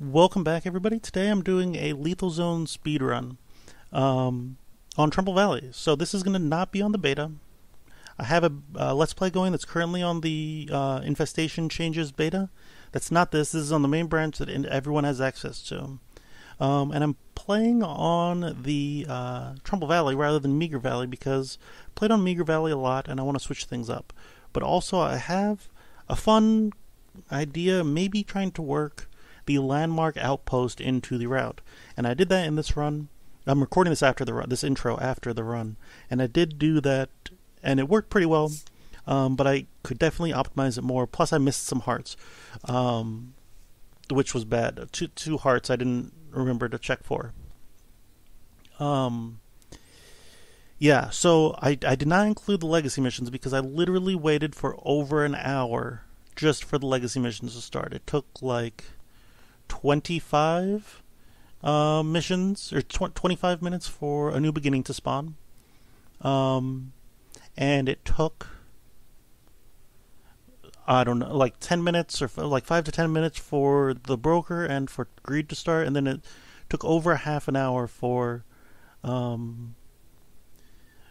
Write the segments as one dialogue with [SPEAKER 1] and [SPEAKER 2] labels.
[SPEAKER 1] Welcome back, everybody. Today I'm doing a Lethal Zone speedrun um, on Trumbull Valley. So this is going to not be on the beta. I have a uh, Let's Play going that's currently on the uh, Infestation Changes beta. That's not this. This is on the main branch that everyone has access to. Um, and I'm playing on the uh, Trumbull Valley rather than Meagher Valley because I played on Meagher Valley a lot and I want to switch things up. But also I have a fun idea, maybe trying to work the landmark outpost into the route. And I did that in this run. I'm recording this after the run, this intro after the run, and I did do that, and it worked pretty well. Um, but I could definitely optimize it more. Plus, I missed some hearts, um, which was bad. Two two hearts I didn't remember to check for. Um, yeah, so I I did not include the legacy missions because I literally waited for over an hour just for the legacy missions to start. It took like 25 uh, missions or tw- 25 minutes for a new beginning to spawn. Um, and it took I don't know, like 10 minutes or f- like 5 to 10 minutes for the broker and for greed to start and then it took over half an hour for um,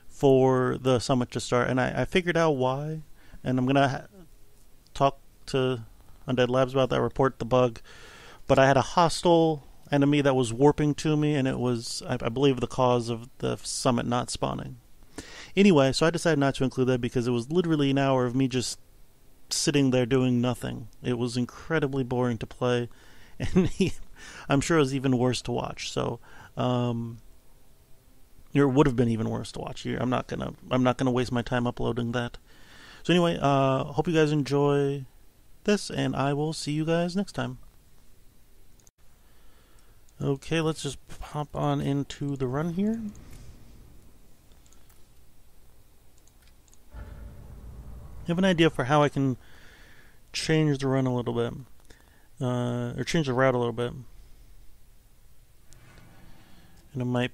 [SPEAKER 1] for the summit to start and I, I figured out why and I'm going to ha- talk to Undead Labs about that report the bug but I had a hostile enemy that was warping to me, and it was, I, I, believe, the cause of the summit not spawning. Anyway, so I decided not to include that because it was literally an hour of me just sitting there doing nothing. It was incredibly boring to play, and he, I'm sure it was even worse to watch. So, um, it would have been even worse to watch. I'm not gonna, I'm not gonna waste my time uploading that. So anyway, uh, hope you guys enjoy this, and I will see you guys next time. Okay, let's just pop on into the run here. I have an idea for how I can change the run a little bit. Uh, or change the route a little bit. And it might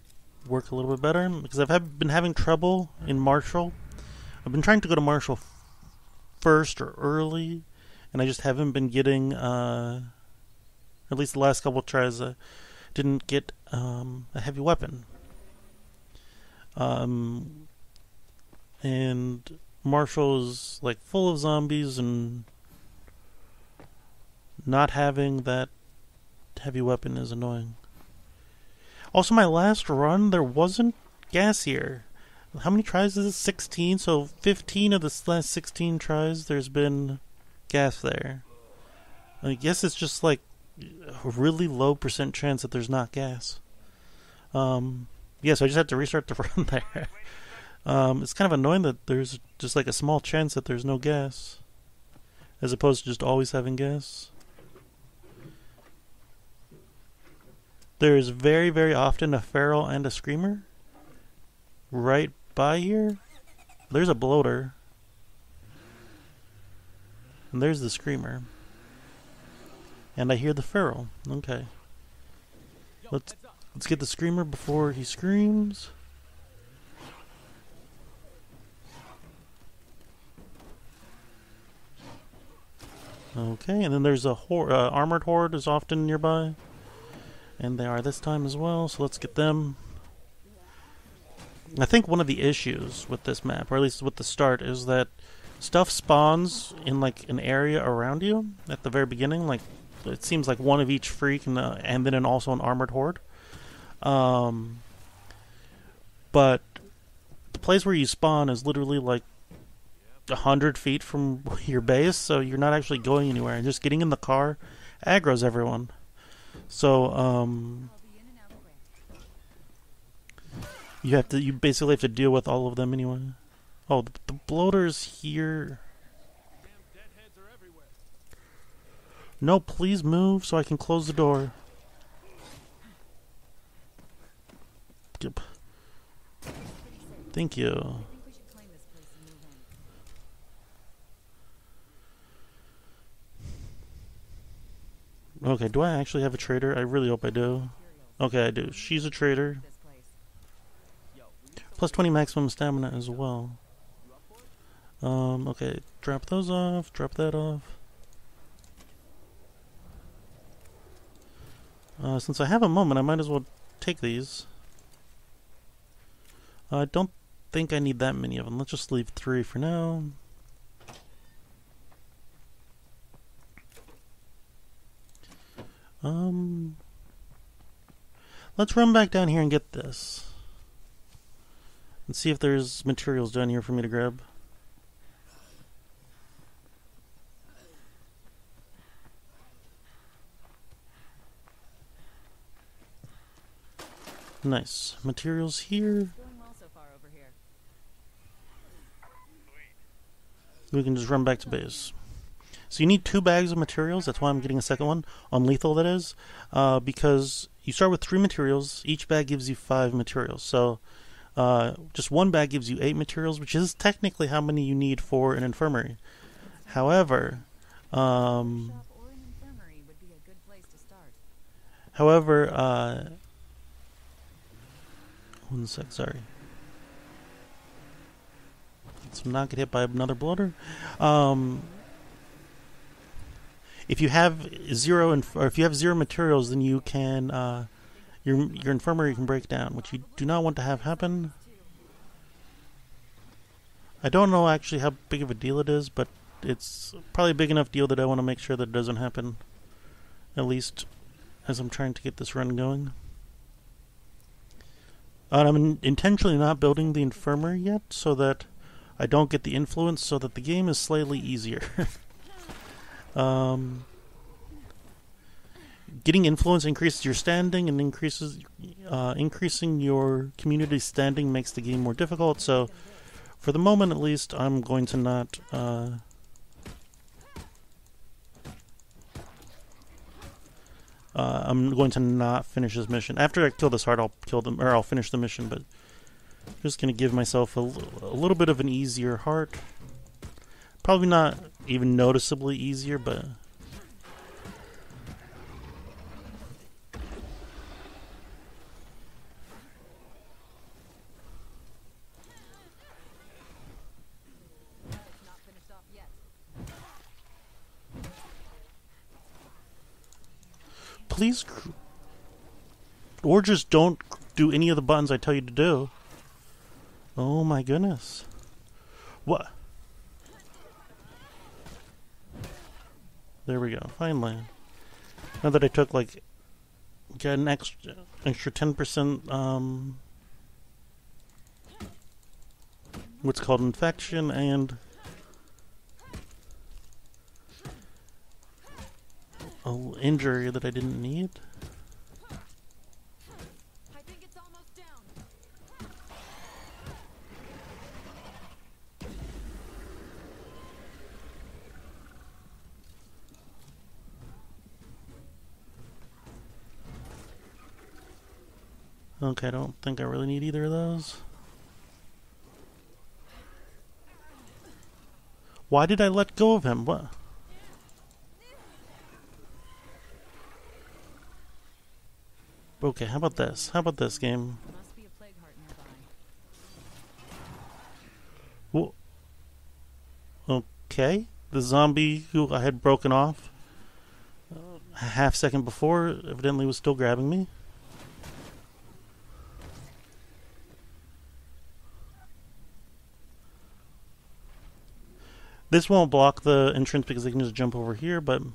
[SPEAKER 1] work a little bit better because I've been having trouble in Marshall. I've been trying to go to Marshall first or early, and I just haven't been getting, uh, at least the last couple tries, uh, didn't get um, a heavy weapon. Um, and Marshall's like full of zombies and not having that heavy weapon is annoying. Also, my last run, there wasn't gas here. How many tries is it? 16? So 15 of the last 16 tries, there's been gas there. I guess it's just like a really low percent chance that there's not gas. Um, yeah, so I just had to restart the run there. um, it's kind of annoying that there's just like a small chance that there's no gas, as opposed to just always having gas. There is very, very often a feral and a screamer right by here. There's a bloater. And there's the screamer. And I hear the feral. Okay. Let's let's get the screamer before he screams. Okay, and then there's a hor uh, armored horde is often nearby. And they are this time as well, so let's get them. I think one of the issues with this map, or at least with the start, is that stuff spawns in like an area around you at the very beginning, like it seems like one of each freak, and, uh, and then an, also an armored horde. Um, but the place where you spawn is literally like a hundred feet from your base, so you're not actually going anywhere. And just getting in the car aggro's everyone. So um, you have to you basically have to deal with all of them anyway. Oh, the, the bloaters here. No, please move so I can close the door. Yep. Thank you. Okay, do I actually have a trader? I really hope I do. Okay, I do. She's a trader. Plus 20 maximum stamina as well. Um, okay, drop those off, drop that off. Uh, since I have a moment, I might as well take these. I don't think I need that many of them. Let's just leave three for now. Um, let's run back down here and get this. And see if there's materials down here for me to grab. Nice. Materials here.
[SPEAKER 2] Well so here.
[SPEAKER 1] We can just run back to base. So you need two bags of materials. That's why I'm getting a second one on lethal. That is uh, because you start with three materials. Each bag gives you five materials. So uh, just one bag gives you eight materials, which is technically how many you need for an infirmary. However, um,
[SPEAKER 2] Shop or an infirmary would be a good place to start.
[SPEAKER 1] however, uh, one sec. Sorry. Let's not get hit by another bloater. Um, if you have zero, inf- or if you have zero materials, then you can uh, your your infirmary can break down, which you do not want to have happen. I don't know actually how big of a deal it is, but it's probably a big enough deal that I want to make sure that it doesn't happen. At least as I'm trying to get this run going. I'm intentionally not building the infirmary yet, so that I don't get the influence, so that the game is slightly easier. um, getting influence increases your standing, and increases uh, increasing your community standing makes the game more difficult. So, for the moment at least, I'm going to not. Uh, uh, I'm going to not finish this mission. After I kill this heart, I'll kill them, or I'll finish the mission. But I'm just gonna give myself a little bit of an easier heart. Probably not even noticeably easier, but please, or just don't do any of the buttons I tell you to do. Oh my goodness! What? There we go. Finally. Now that I took like get an extra extra ten percent um what's called infection and a injury that I didn't need. Okay, I don't think I really need either of those. Why did I let go of him? What? Okay, how about this? How about this game? Okay, the zombie who I had broken off uh, a half second before evidently was still grabbing me. This won't block the entrance because they can just jump over here, but
[SPEAKER 2] I'm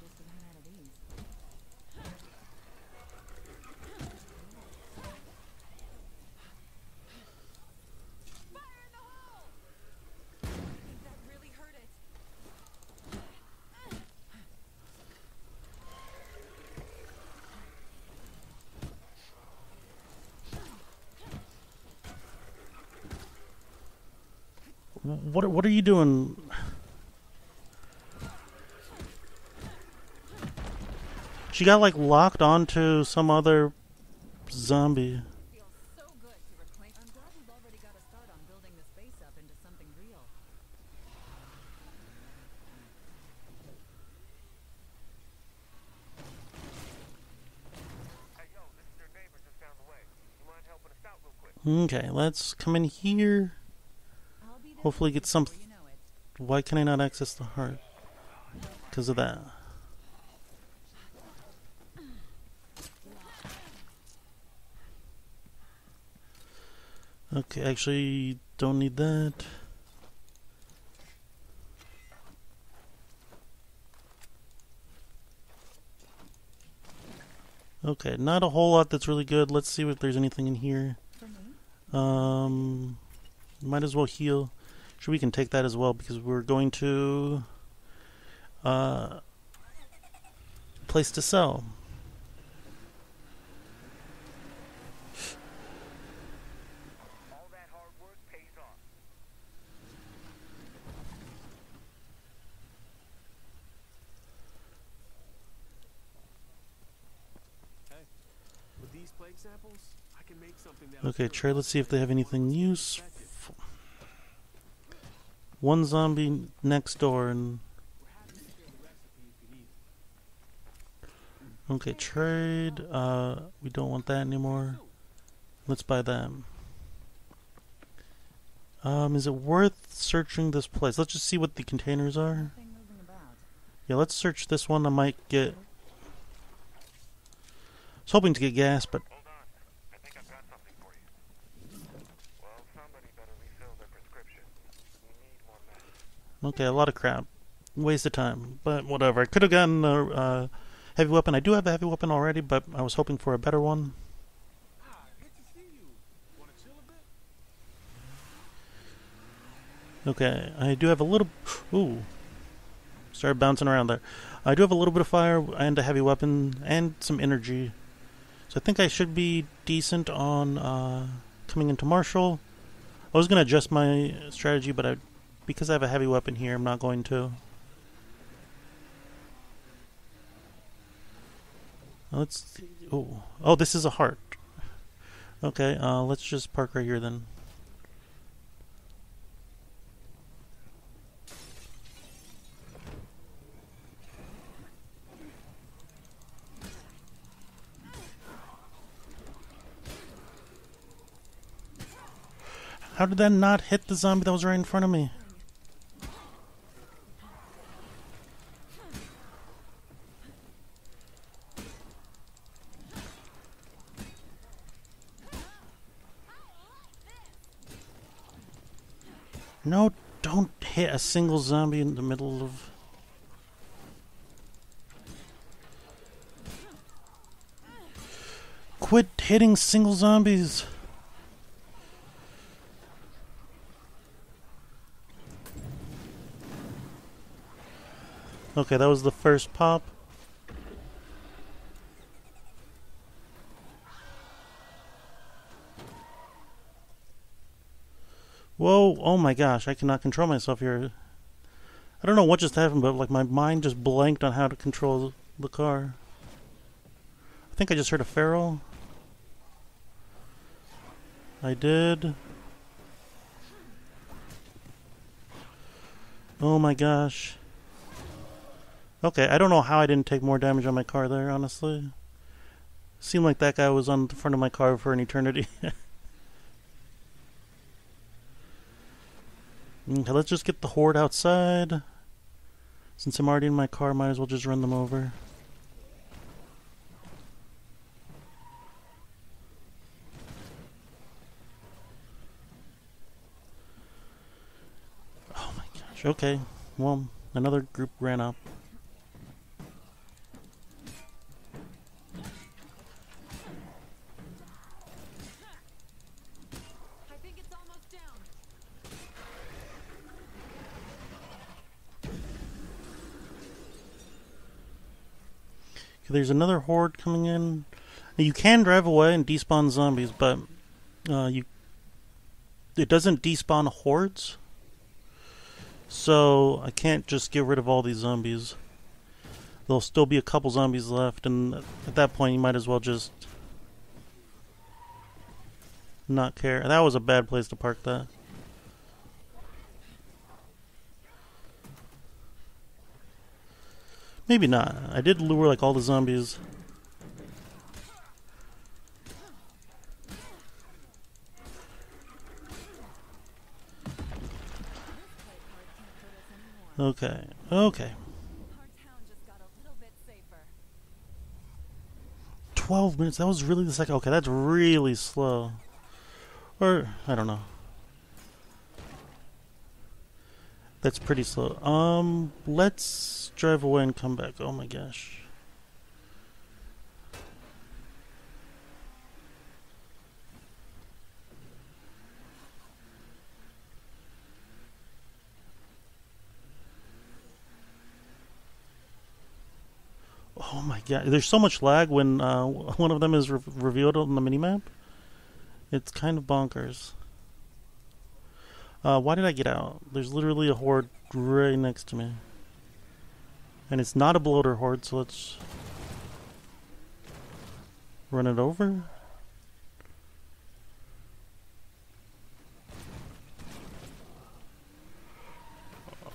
[SPEAKER 2] just about out of these. Fire in the hole! I think that really hurt it.
[SPEAKER 1] what what are you doing? She got like locked onto some other zombie.
[SPEAKER 2] Something.
[SPEAKER 1] Okay, let's come in here. Hopefully get some.
[SPEAKER 2] before you know it.
[SPEAKER 1] Why can I not access the heart? Because of that. Okay, actually, don't need that. Okay, not a whole lot that's really good. Let's see if there's anything in here. Um, might as well heal. Sure, we can take that as well because we're going to uh place to sell.
[SPEAKER 3] All that hard work pays off.
[SPEAKER 4] With these plague samples, I can make something that
[SPEAKER 1] Okay, Trey, Let's see if they have anything useful. One zombie next door, and okay, trade. Uh, we don't want that anymore. Let's buy them. Um, is it worth searching this place? Let's just see what the containers are. Yeah, let's search this one. I might get. I was hoping to get gas, but
[SPEAKER 3] Hold on. I think I've got something for you. Well, somebody better refill their prescription. We need more meds.
[SPEAKER 1] Okay, a lot of crap, waste of time. But whatever. I could have gotten a uh, heavy weapon. I do have a heavy weapon already, but I was hoping for a better one.
[SPEAKER 4] To to?
[SPEAKER 1] Okay, I do have a little. Ooh, started bouncing around there. I do have a little bit of fire and a heavy weapon and some energy, so I think I should be decent on uh, coming into Marshall. I was gonna adjust my strategy, but I, because I have a heavy weapon here, I'm not going to. Let's. Oh, oh, this is a heart. Okay, uh, let's just park right here then. How did that not hit the zombie that was right in front of me? No, don't hit a single zombie in the middle of. Quit hitting single zombies. Okay, that was the first pop. Whoa, oh my gosh, I cannot control myself here. I don't know what just happened, but like my mind just blanked on how to control the car. I think I just heard a feral. I did. Oh my gosh. Okay, I don't know how I didn't take more damage on my car there, honestly. Seemed like that guy was on the front of my car for an eternity. okay, let's just get the horde outside. Since I'm already in my car, might as well just run them over. Oh my gosh, okay. Well, another group ran up. There's another horde coming in. You can drive away and despawn zombies, but uh, you it doesn't despawn hordes. So I can't just get rid of all these zombies. There'll still be a couple zombies left, and at that point, you might as well just not care. That was a bad place to park that. Maybe not. I did lure like all the zombies. Okay, okay. 12 minutes, that was really the second. Okay, that's really slow. Or, I don't know. That's pretty slow. Um, let's drive away and come back. Oh my gosh. Oh my god, there's so much lag when uh, one of them is re- revealed on the minimap. It's kind of bonkers. Uh, why did I get out? There's literally a horde right next to me. And it's not a bloater horde, so let's run it over.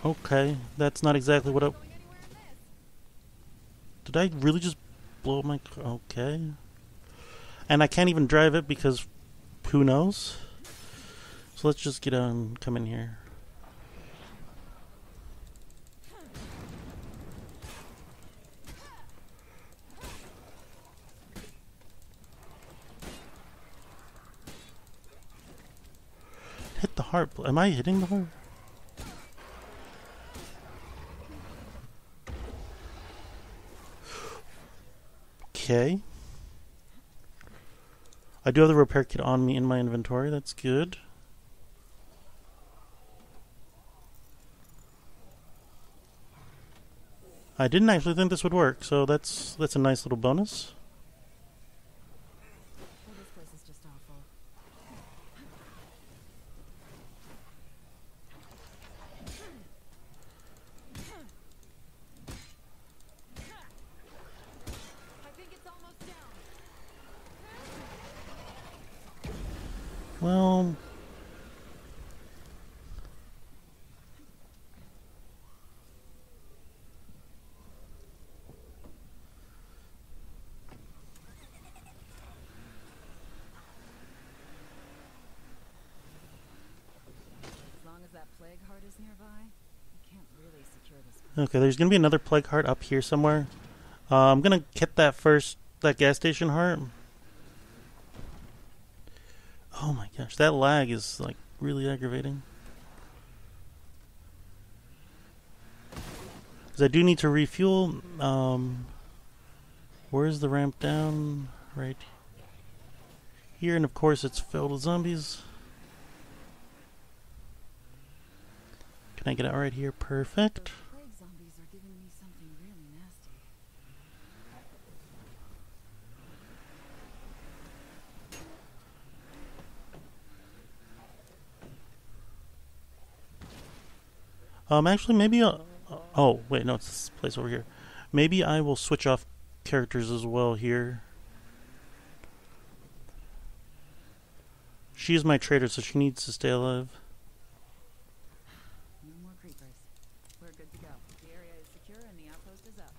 [SPEAKER 1] Okay, that's not exactly what I. Did I really just blow my? Okay. And I can't even drive it because who knows? So let's just get on, come in here. Hit the heart. Am I hitting the heart? Okay. I do have the repair kit on me in my inventory. That's good. I didn't actually think this would work, so that's that's a nice little bonus.
[SPEAKER 2] Well, this place is just awful. I think it's almost down.
[SPEAKER 1] Well,
[SPEAKER 2] As long as that plague heart is nearby, we can't really secure this place.
[SPEAKER 1] Okay. There's gonna be another plague heart up here somewhere. Uh, I'm gonna get that first, that gas station heart. Oh my gosh, that lag is like really aggravating. Because I do need to refuel. Um, where's the ramp down? Right here, and of course it's filled with zombies. Can I get out right here? Perfect.
[SPEAKER 2] Plague zombies are giving me something really nasty.
[SPEAKER 1] Um, actually, maybe. Uh, oh, wait, no, it's this place over here. Maybe I will switch off characters as well here. She is my trader, so she needs to stay alive.
[SPEAKER 2] No more creepers. We're good to go. The area is secure and the outpost is up.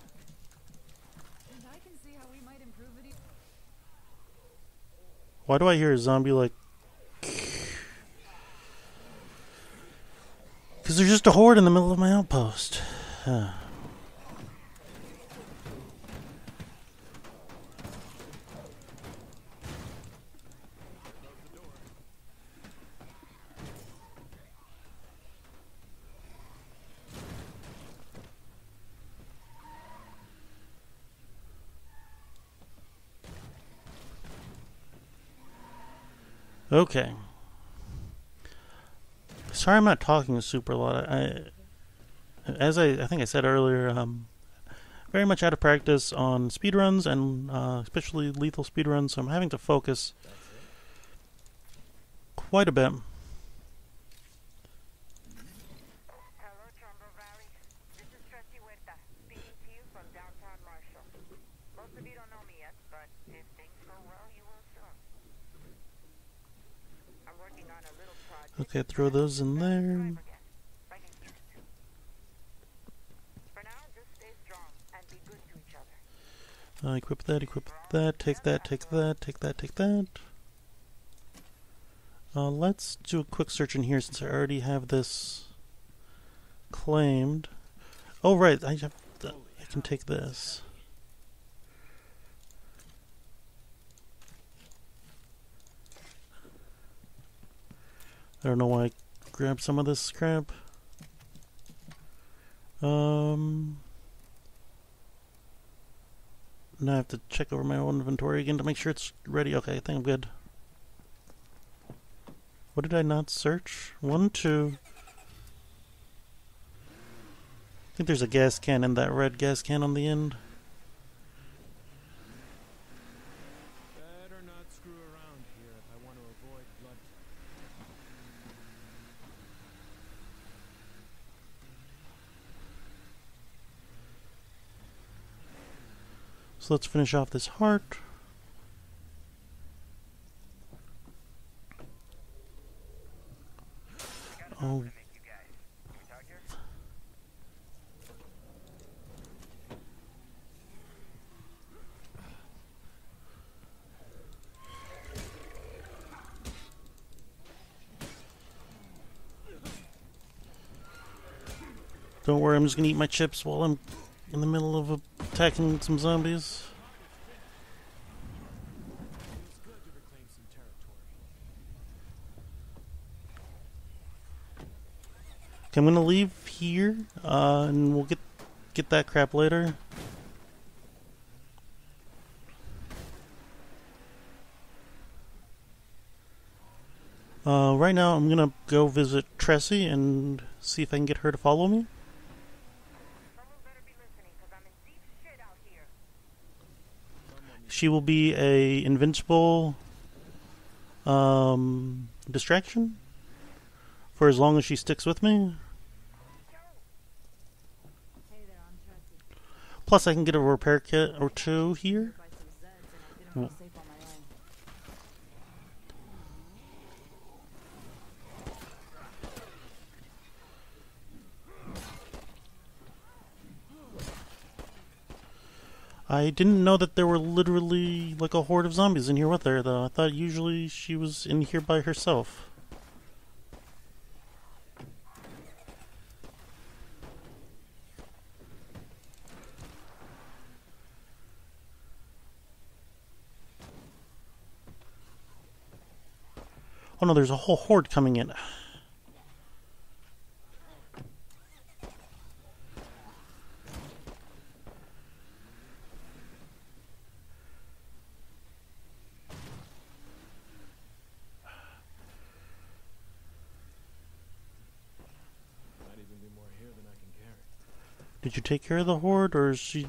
[SPEAKER 2] And I can see how we might improve it.
[SPEAKER 1] Why do I hear a zombie like? Because there's just a horde in the middle of my outpost. Huh. Okay. Sorry, I'm not talking super a lot. I, as I, I think I said earlier, um, very much out of practice on speedruns and uh, especially lethal speedruns, so I'm having to focus quite a bit.
[SPEAKER 5] Hello, Trumbull Valley. This is Tressie Huerta, speaking to you from downtown Marshall. Most of you don't know me yet, but if things go well, you will soon. I'm working on a little project.
[SPEAKER 1] Okay, throw those in there. Uh, equip that, equip that, take that, take that, take that, take that. Uh, let's do a quick search in here since I already have this claimed. Oh right, I have. I can take this. I don't know why I grabbed some of this crap. Um. Now I have to check over my own inventory again to make sure it's ready. Okay, I think I'm good. What did I not search? One, two. I think there's a gas can in that red gas can on the end.
[SPEAKER 4] Better not screw around here if I want to avoid blood.
[SPEAKER 1] So let's finish off this heart. Oh, don't worry, I'm just gonna eat my chips while I'm in the middle of attacking some zombies. Okay, I'm gonna leave here, uh, and we'll get get that crap later. Uh, right now, I'm gonna go visit Tressie and see if I can get her to follow me.
[SPEAKER 5] Someone better be listening, because I'm in deep shit out here.
[SPEAKER 1] She will be a invincible um, distraction for as long as she sticks with me. Plus, I can get a repair kit or two here.
[SPEAKER 2] By some Zeds, and I didn't feel safe on my own.
[SPEAKER 1] I didn't know that there were literally like a horde of zombies in here with her, though. I thought usually she was in here by herself. Oh no, there's a whole horde coming in.
[SPEAKER 4] Might even be more here than I can carry.
[SPEAKER 1] Did you take care of the horde, or is she?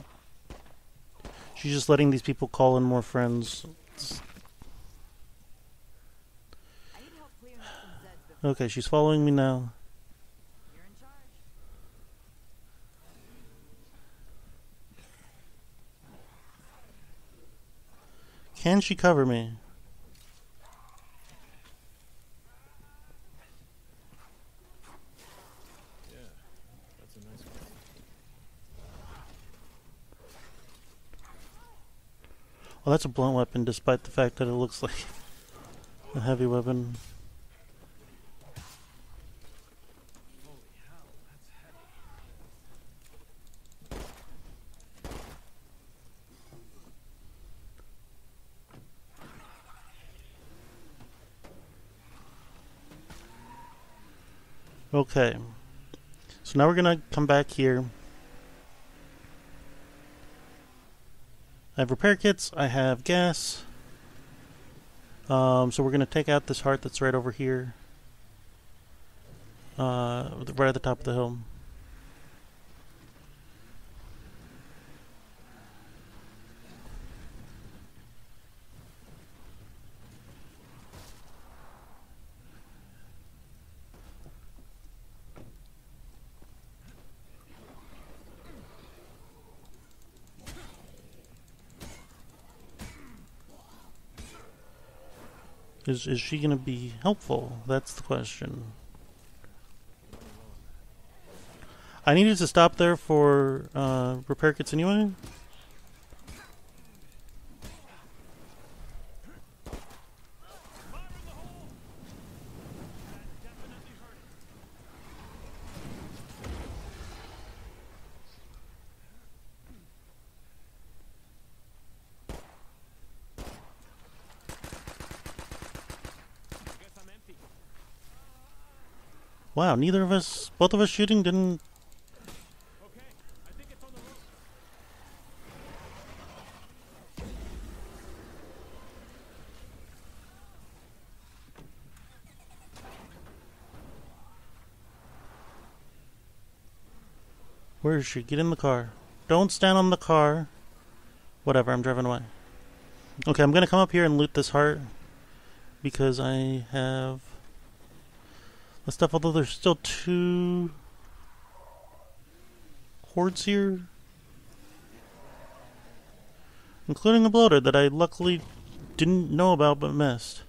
[SPEAKER 1] She's just letting these people call in more friends. Okay, she's following me now. Can she cover me?
[SPEAKER 4] Yeah, that's a nice one.
[SPEAKER 1] Well, that's a blunt weapon, despite the fact that it looks like a heavy weapon. Okay. So now we're gonna come back here. I have repair kits, I have gas. Um, so we're gonna take out this heart that's right over here. Uh, right at the top of the hill. Is is she gonna be helpful? That's the question. I needed to stop there for uh, repair kits anyway. Neither of us, both of us shooting didn't. Where is she? Get in the car. Don't stand on the car. Whatever, I'm driving away. Okay, I'm gonna come up here and loot this heart because I have the stuff. Although there's still two hordes here, including a bloater that I luckily didn't know about but missed.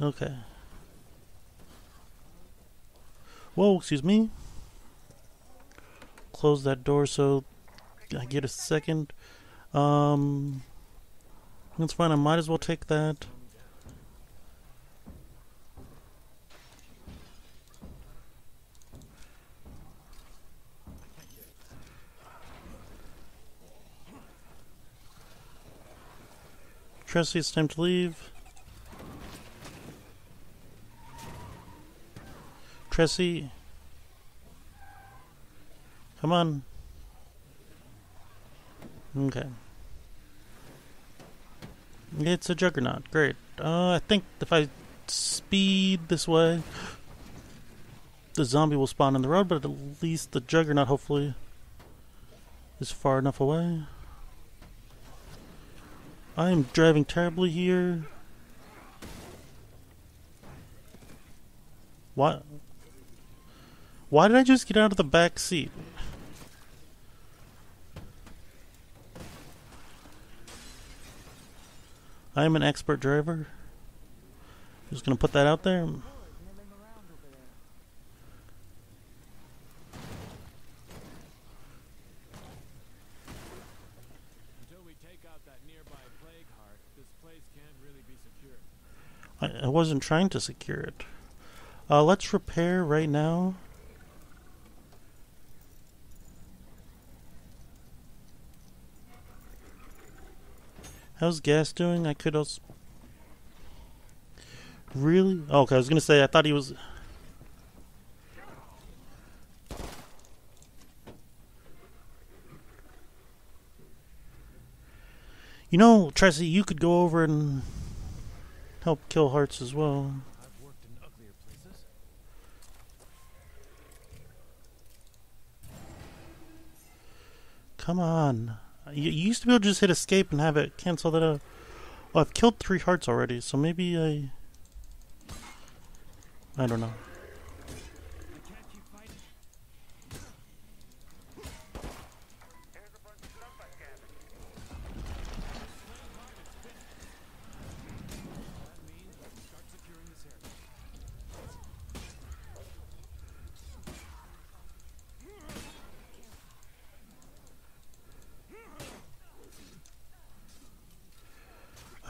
[SPEAKER 1] Okay. Whoa, excuse me. Close that door so I get a second. Um, that's fine. I might as well take that. Tressie, it's time to leave. Tressie. Come on. Okay. It's a juggernaut. Great. Uh, I think if I speed this way, the zombie will spawn in the road, but at least the juggernaut hopefully is far enough away. I am driving terribly here. What? Why did I just get out of the back seat? I am an expert driver. Just gonna put that out there.
[SPEAKER 4] Until we take out that nearby plague heart, this place can't really be secure.
[SPEAKER 1] I, I wasn't trying to secure it. Uh, let's repair right now. How's gas doing? I could also. Really? Oh, okay, I was gonna say I thought he was. You know, Tracy, you could go over and help kill hearts as well.
[SPEAKER 4] I've worked in uglier places.
[SPEAKER 1] Come on. You, used to be able to just hit escape and have it cancel that out. Well, I've killed three hearts already, so maybe I. I don't know.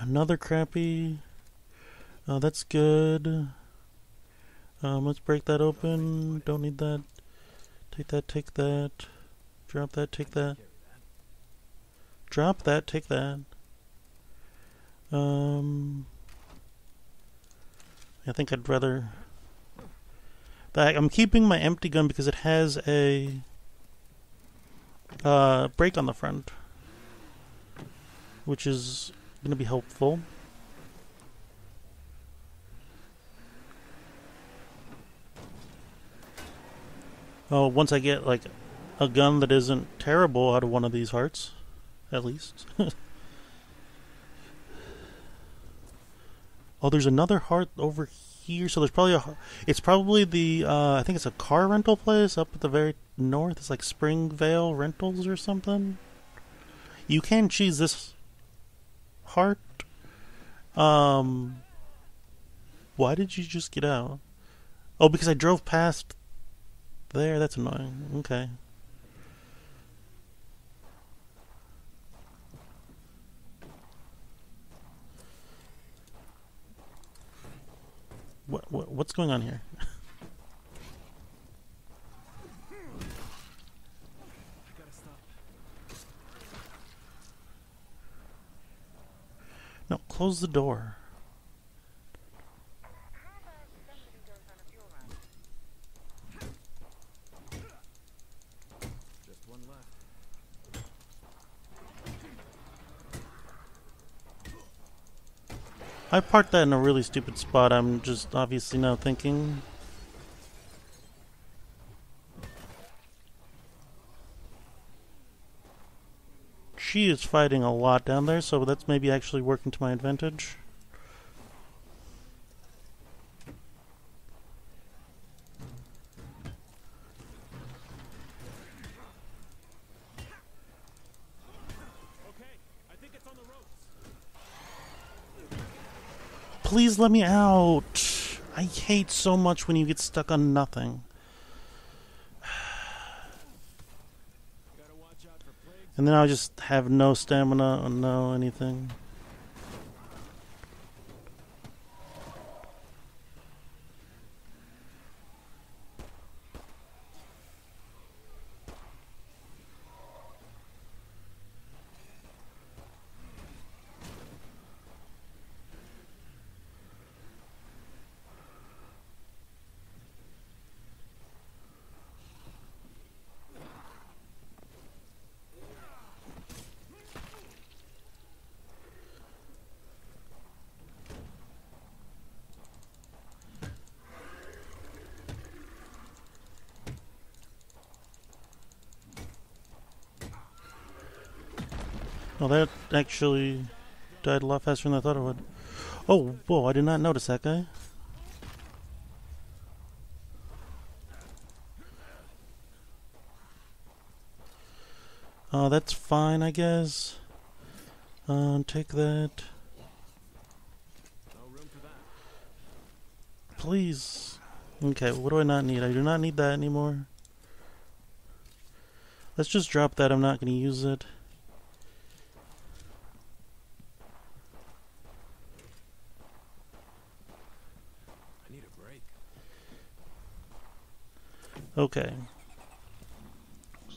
[SPEAKER 1] Another crappy. Oh, that's good. Um, let's break that open. Don't need that. Take that, take that. Drop that, take that. Drop that, take that. Um, I think I'd rather. I'm keeping my empty gun because it has a uh, brake on the front, which is going to be helpful. Oh, once I get like a gun that isn't terrible out of one of these hearts, at least. oh, there's another heart over here. So there's probably a. It's probably the. Uh, I think it's a car rental place up at the very north. It's like Springvale Rentals or something. You can choose this heart. Um. Why did you just get out? Oh, because I drove past there. That's annoying. Okay. What, what what's going on here?
[SPEAKER 4] I gotta stop.
[SPEAKER 1] Close the door. I parked that in a really stupid spot. I'm just obviously now thinking. She is fighting a lot down there, so that's maybe actually working to my advantage. Please let me out. I hate so much when you get stuck on nothing.
[SPEAKER 4] Gotta watch out for plagues.
[SPEAKER 1] And then I'll just have no stamina or no anything. Well, that actually died a lot faster than I thought it would. Oh, whoa, I did not notice that guy. Uh, that's fine, I guess. Uh, take that. Please. Okay, what do I not need? I do not need that anymore. Let's just drop that. I'm not going to use it.
[SPEAKER 4] I need a break.
[SPEAKER 1] Okay.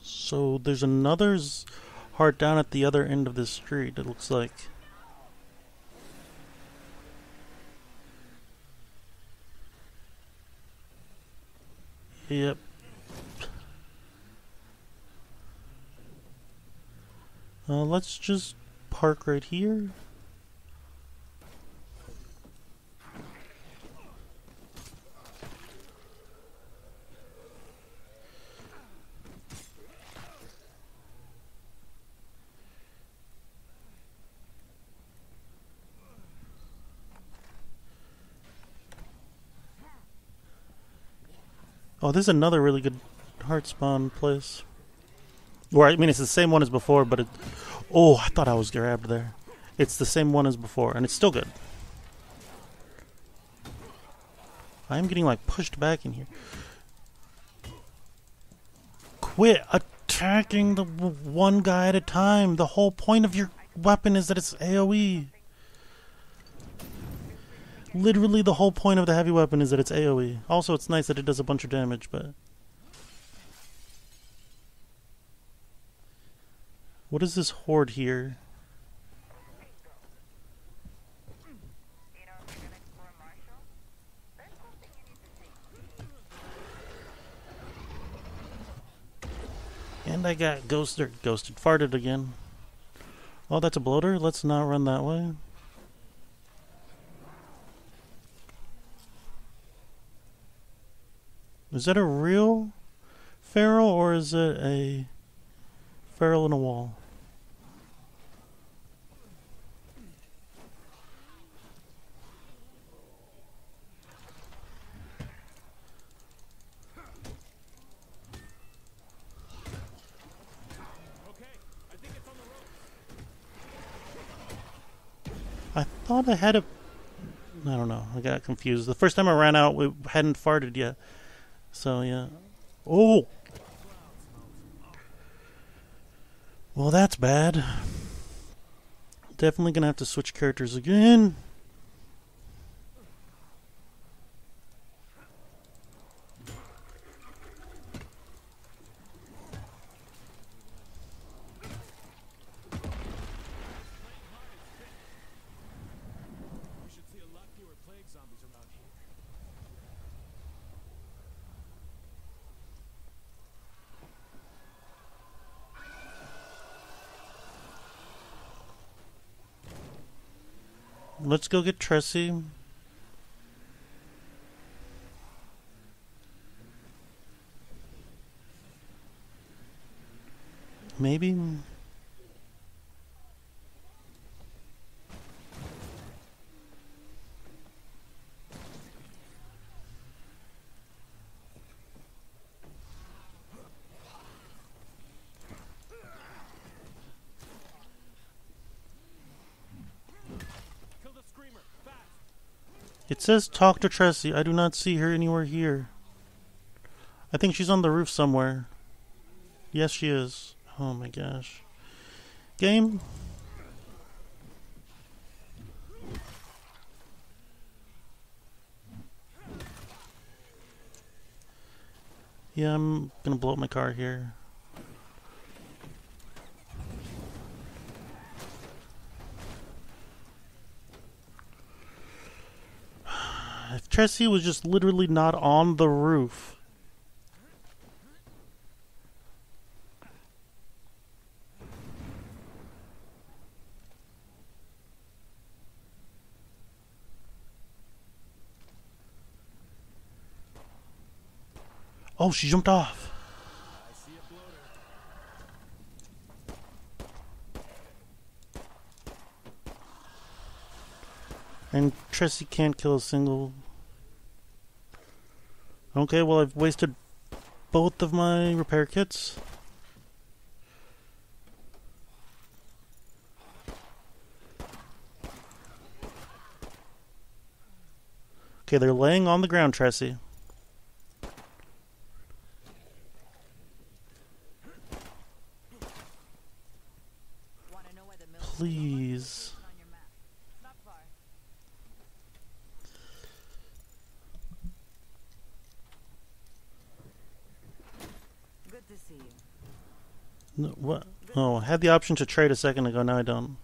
[SPEAKER 1] So there's another heart down at the other end of this street, it looks like. Yep. Uh, let's just park right here. Oh, this is another really good heart spawn place. Or I mean, it's the same one as before, but it. Oh, I thought I was grabbed there. It's the same one as before, and it's still good. I am getting like pushed back in here. Quit attacking the one guy at a time. The whole point of your weapon is that it's AoE. Literally, the whole point of the heavy weapon is that it's AoE. Also, it's nice that it does a bunch of damage, but. What is this horde here? And I got ghosted, ghosted, farted again. Oh, that's a bloater. Let's not run that way. Is that a real feral or is it a feral in a wall?
[SPEAKER 4] I
[SPEAKER 1] thought I had a. I don't know. I got confused. The first time I ran out, we hadn't farted yet. So yeah. Oh. Well, that's bad. Definitely gonna have to switch characters again. Let's go get Tressie. Maybe.
[SPEAKER 4] Kill the screamer, fast!
[SPEAKER 1] It says talk to Tressie. I do not see her anywhere here. I think she's on the roof somewhere. Yes, she is. Oh my gosh. Game? Yeah, I'm gonna blow up my car here. Tressie was just literally not on the roof. Oh, she jumped off. And Tressie can't kill a single. Okay, well, I've wasted both of my repair kits. Okay, they're laying on the ground, Tressie.
[SPEAKER 2] Want to know where the mill
[SPEAKER 1] Please.
[SPEAKER 2] on your map? Not far. Good to see you.
[SPEAKER 1] No, what? Oh, I had the option to trade a second ago. Now I don't.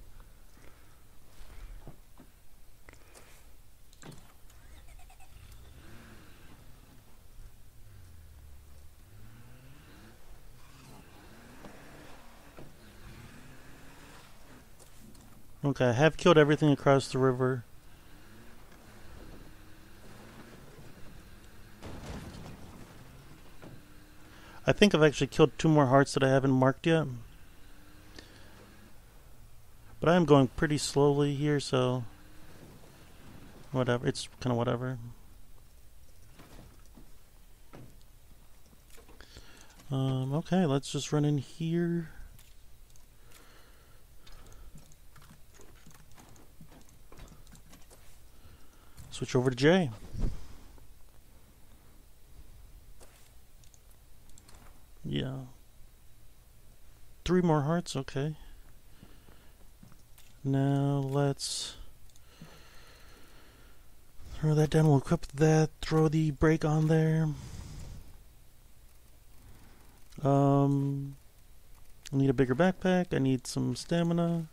[SPEAKER 1] Okay, I have killed everything across the river. I think I've actually killed two more hearts that I haven't marked yet. But I am going pretty slowly here, so whatever. It's kind of whatever. Um, okay, let's just run in here. Switch over to Jay. Yeah. Three more hearts, okay. Now let's throw that down. We'll equip that. Throw the brake on there. Um, I need a bigger backpack. I need some stamina,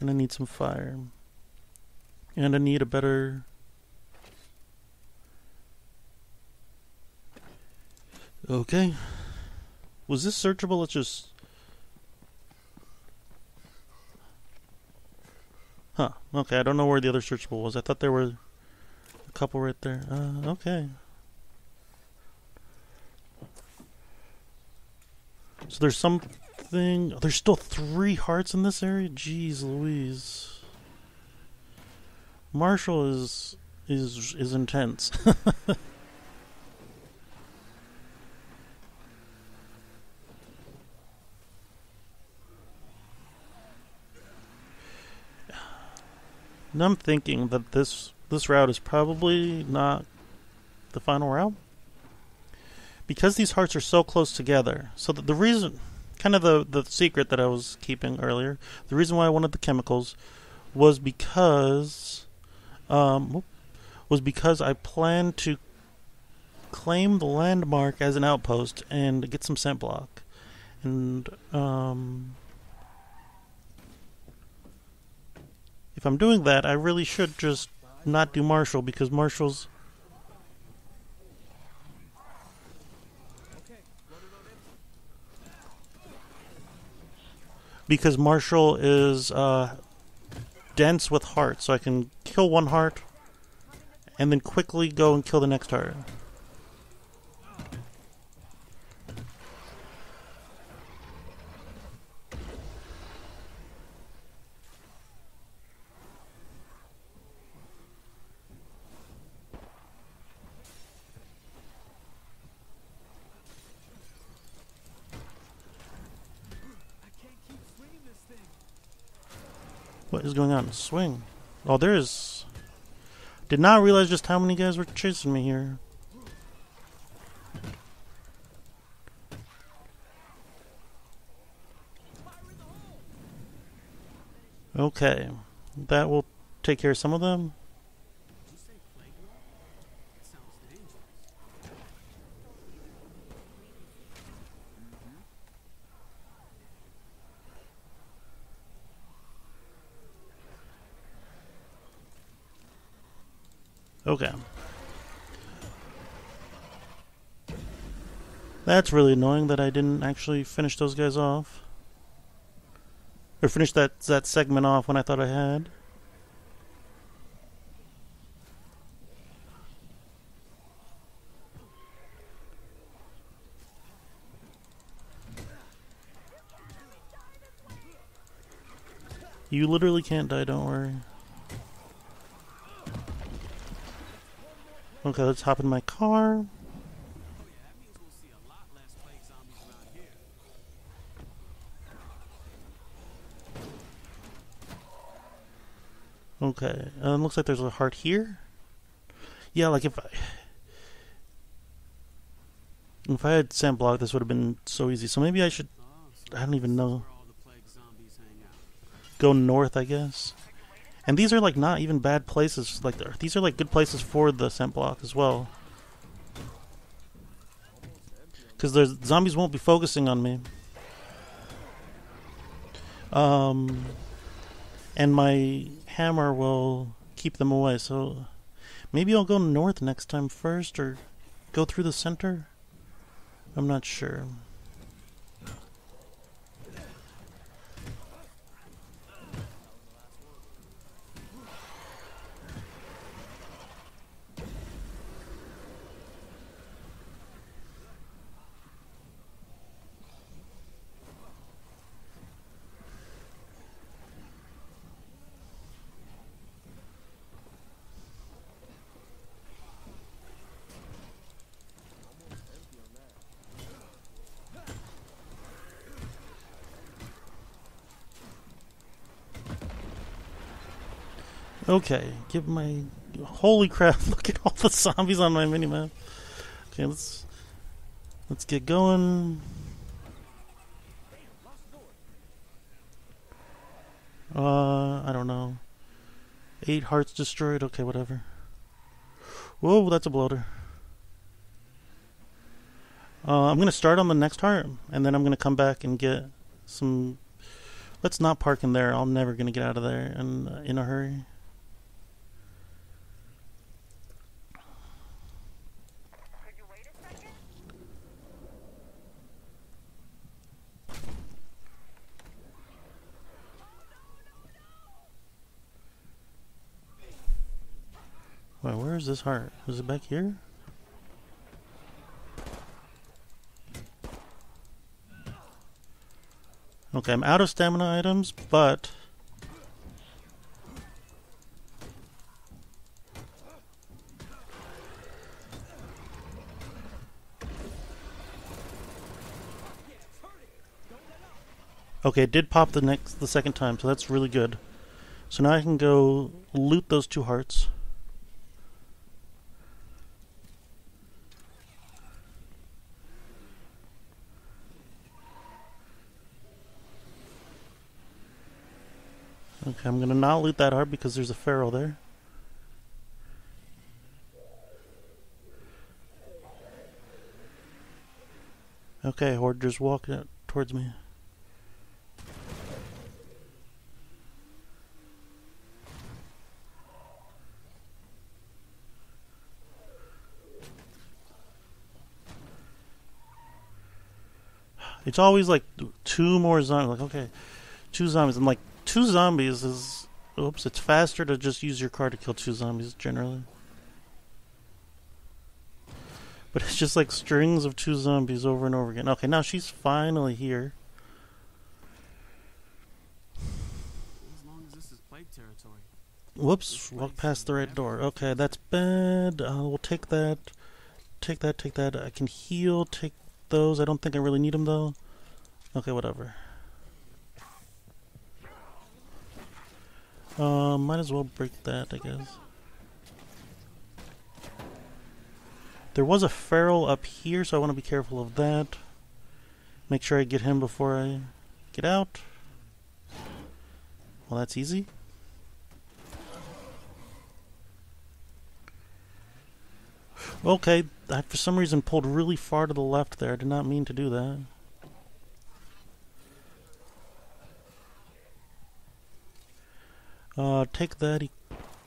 [SPEAKER 1] and I need some fire, and I need a better. Okay. Was this searchable? Let's just. Huh. Okay, I don't know where the other searchable was. I thought there were a couple right there. Uh, okay. So there's something. There's still three hearts in this area? Jeez Louise. Marshall is. is is intense. Now I'm thinking that this this route is probably not the final route because these hearts are so close together. So the reason, kind of the the secret that I was keeping earlier, the reason why I wanted the chemicals was because, um, was because I planned to claim the landmark as an outpost and get some scent block, and um. If I'm doing that, I really should just not do Marshall because Marshall's because Marshall is uh, dense with hearts, so I can kill one heart and then quickly go and kill the next heart.
[SPEAKER 4] I can't keep swinging this thing.
[SPEAKER 1] What is going on? Swing. Oh, there's. Did not realize just how many guys were chasing me here. Okay. That will take care of some of them.
[SPEAKER 4] Did you say plague war? It sounds dangerous.
[SPEAKER 1] Okay. That's really annoying that I didn't actually finish those guys off. Or finish that that segment off when I thought I had. You literally can't die, don't worry. Okay, let's hop in my car. Okay, um, looks like there's a heart here. Yeah, like if I if I had scent block, this would have been so easy. So maybe I should I don't even know. go north, I guess. And these are like not even bad places. Like these are like good places for the scent block as well. Because the zombies won't be focusing on me. Um, and my hammer will keep them away. So maybe I'll go north next time first, or go through the center. I'm not sure. Okay, give my holy crap! Look at all the zombies on my minimap. Okay, let's let's get going. Uh, I don't know. Eight hearts destroyed. Okay, whatever. Whoa, that's a bloater. Uh, I'm gonna start on the next heart, and then I'm gonna come back and get some. Let's not park in there. I'm never gonna get out of there in in a hurry.
[SPEAKER 5] Wait,
[SPEAKER 1] where is this heart? Is it back here? Okay, I'm out of stamina items, but Okay, it did pop the next the second time, so that's really good. So now I can go loot those two hearts. Okay, I'm gonna not loot that heart because there's a feral there. Okay, horde just walking towards me. It's always like two more zombies. Like, okay, two zombies. I'm like, two zombies is Oops, it's faster to just use your car to kill two zombies generally. But it's just like strings of two zombies over and over again. Okay, now she's finally here.
[SPEAKER 4] As long as this is plague territory.
[SPEAKER 1] Whoops, walk past the right door. Okay, that's bad. Uh, we'll take that. Take that, take that. I can heal, take those. I don't think I really need them though. Okay, whatever. Uh, might as well break that, I guess. There was a feral up here, so I want to be careful of that. Make sure I get him before I get out. Well, that's easy. Okay, I for some reason pulled really far to the left there. I did not mean to do that. Uh, take that,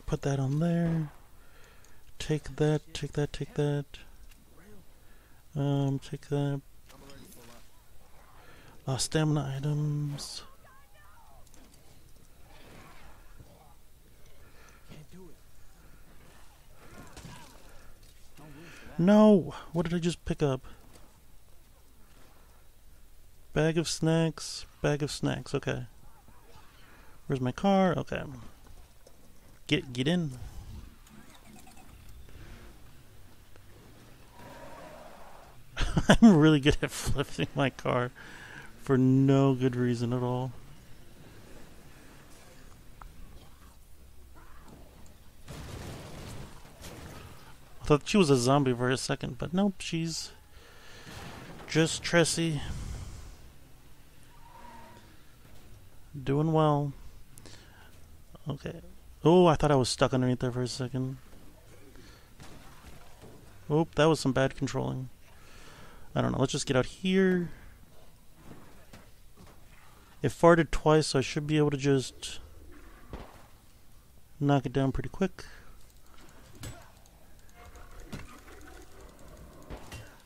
[SPEAKER 1] put that on there. Take that, take that, take that. Um, take that. Uh, stamina items. No! What did I just pick up? Bag of snacks. Bag of snacks. Okay. Where's my car? Okay. Get get in. I'm really good at flipping my car for no good reason at all. I thought she was a zombie for a second, but nope, she's just Tressie. Doing well. Okay. Oh, I thought I was stuck underneath there for a second. Oop, that was some bad controlling. I don't know. Let's just get out here. It farted twice, so I should be able to just knock it down pretty quick.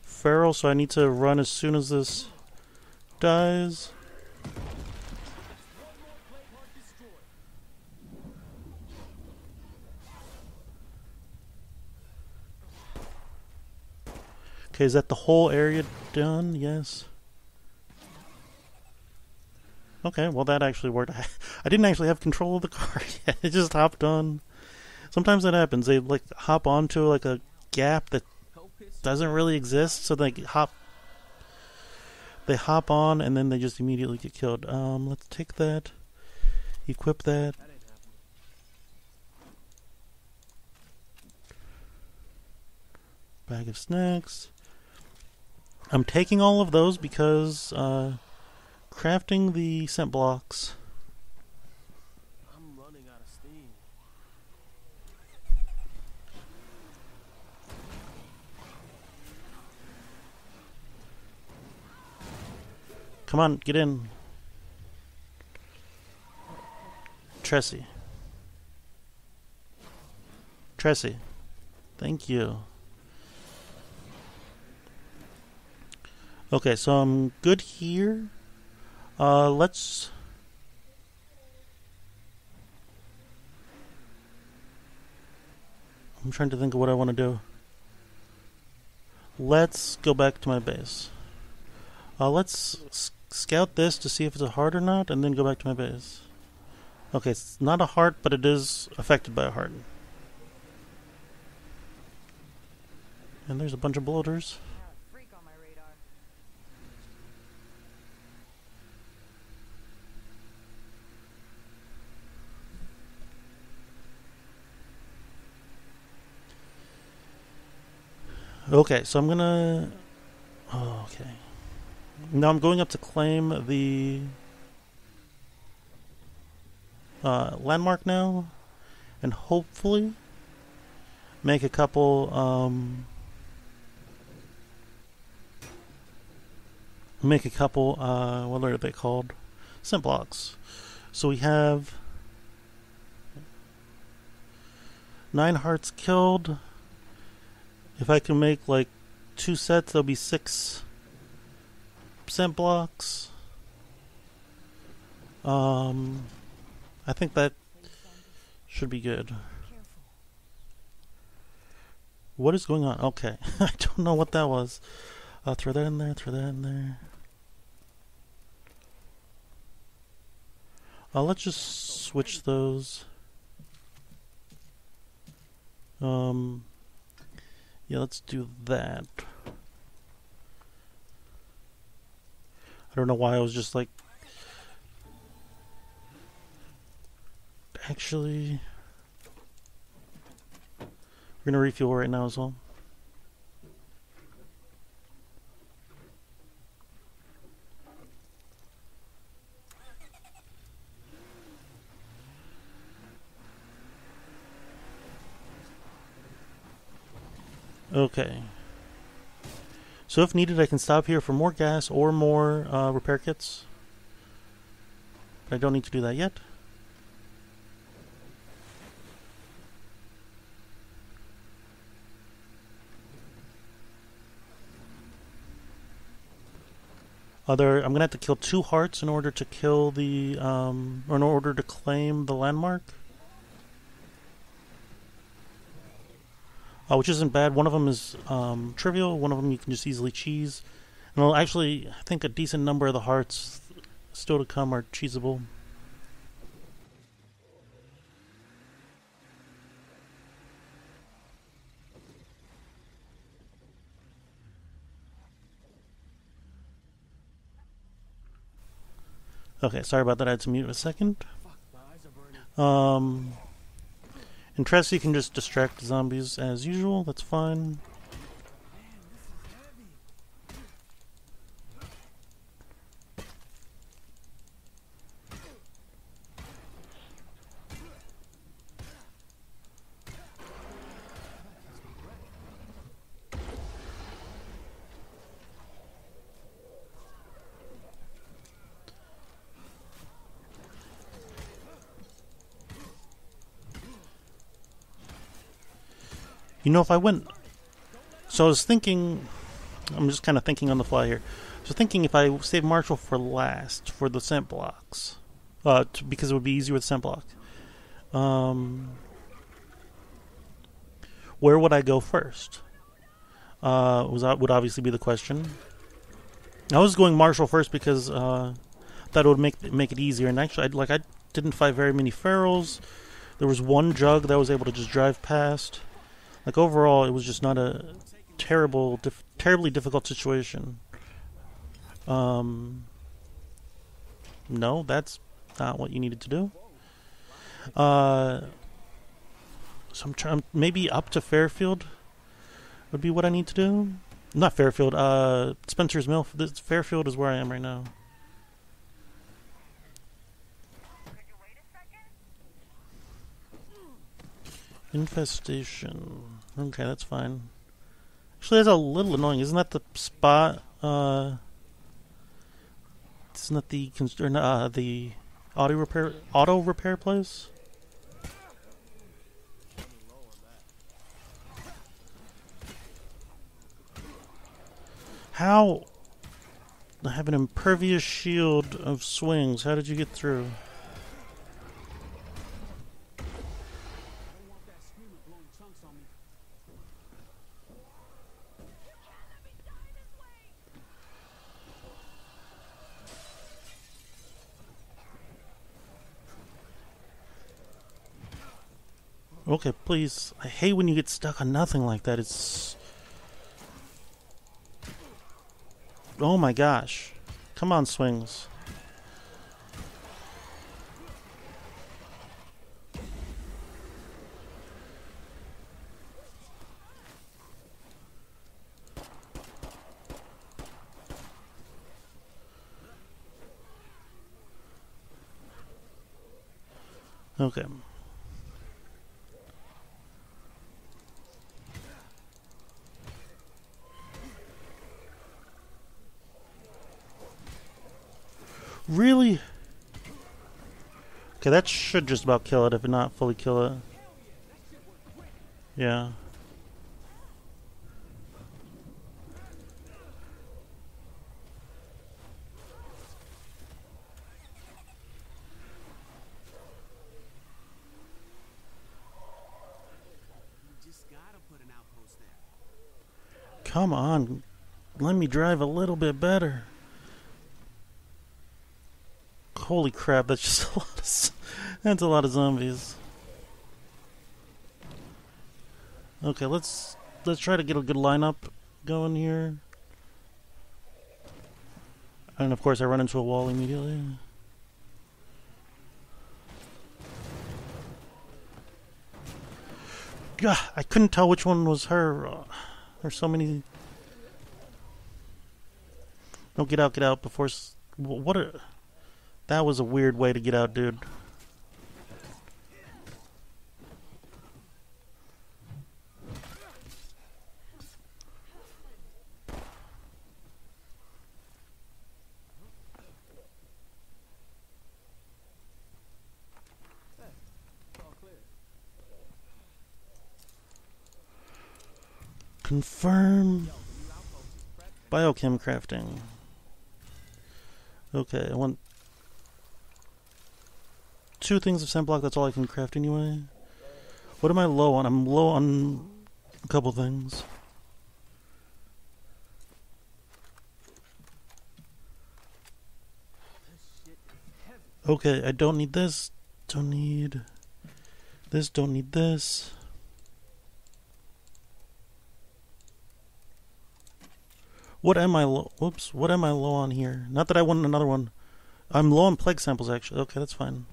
[SPEAKER 1] Feral, so I need to run as soon as this dies. Okay, is that the whole area done? Yes. Okay, well that actually worked. I, didn't actually have control of the car yet. It just hopped on. Sometimes that happens. They like hop onto like a gap that doesn't really exist, so they hop they hop on and then they just immediately get killed. Um, let's take that, equip that. Bag of snacks. I'm taking all of those because uh, crafting the scent blocks.
[SPEAKER 4] I'm running out of steam.
[SPEAKER 1] Come on, get in. Tressie. Tressie. Thank you. Okay, so I'm good here. Uh, let's. I'm trying to think of what I want to do. Let's go back to my base. Uh, let's scout this to see if it's a heart or not, and then go back to my base. Okay, it's not a heart, but it is affected by a heart. And there's a bunch of bloaters.
[SPEAKER 2] Ah, freak on my radar.
[SPEAKER 1] Okay, so I'm gonna. Oh, okay. Now I'm going up to claim the uh, landmark now, and hopefully make a couple. Um, make a couple. Uh, what are they called? Scent blocks. So we have nine hearts killed. If I can make like two sets, there'll be six scent blocks. Um, I think that Should be good. What is going on? Okay. I don't know what that was. I'll throw that in there, throw that in there. Uh, let's just switch those. Um, yeah, let's do that. I don't know why I was just like. Actually, we're gonna refuel right now as well. Okay. So if needed, I can stop here for more gas or more uh, repair kits. But I don't need to do that yet. Other, I'm gonna have to kill two hearts in order to kill the, um, or in order to claim the landmark. Uh, which isn't bad. One of them is um, trivial. One of them you can just easily cheese. And actually, I think a decent number of the hearts still to come are cheesable. Okay, sorry about that. I had to mute a second. Um, in Tress, you can just distract zombies as usual. That's fine. You know, if I went. So I was thinking. I'm just kind of thinking on the fly here. So thinking if I save Marshall for last for the scent blocks, uh, t- because it would be easier with scent block. Um, where would I go first? Uh, was that would obviously be the question. I was going Marshall first because uh, that would make make it easier. And actually, I, like I didn't fight very many ferals. There was one jug that I was able to just drive past. Like overall, it was just not a terrible, dif- terribly difficult situation. Um, no, that's not what you needed to do. Uh, so I'm trying. Maybe up to Fairfield would be what I need to do. Not Fairfield. Uh, Spencer's Mill. This Fairfield is where I am right now. Infestation. Okay, that's fine. Actually, that's a little annoying. Isn't that the spot? Uh, isn't that the or, uh, the auto repair auto repair place? How? I have an impervious shield of swings. How did you get through? Okay, please. I hate when you get stuck on nothing like that. It's. Oh my gosh. Come on, swings. Okay. Really? Okay, that should just about kill it, if not fully kill it. Yeah. Come on, let me drive a little bit better. Holy crap, that's just a lot of, that's a lot of zombies. Okay, let's let's try to get a good lineup going here. And of course I run into a wall immediately. God, I couldn't tell which one was her. Uh, There's so many. No, get out, get out before. What a. That was a weird way to get out, dude. Confirm. Biochem crafting. Okay, I want two things of scent block. That's all I can craft anyway. What am I low on? I'm low on a couple things. Okay, I don't need this. Don't need this. Don't need this. What am I low? Whoops. What am I low on here? Not that I want another one. I'm low on plague samples actually. Okay, that's fine.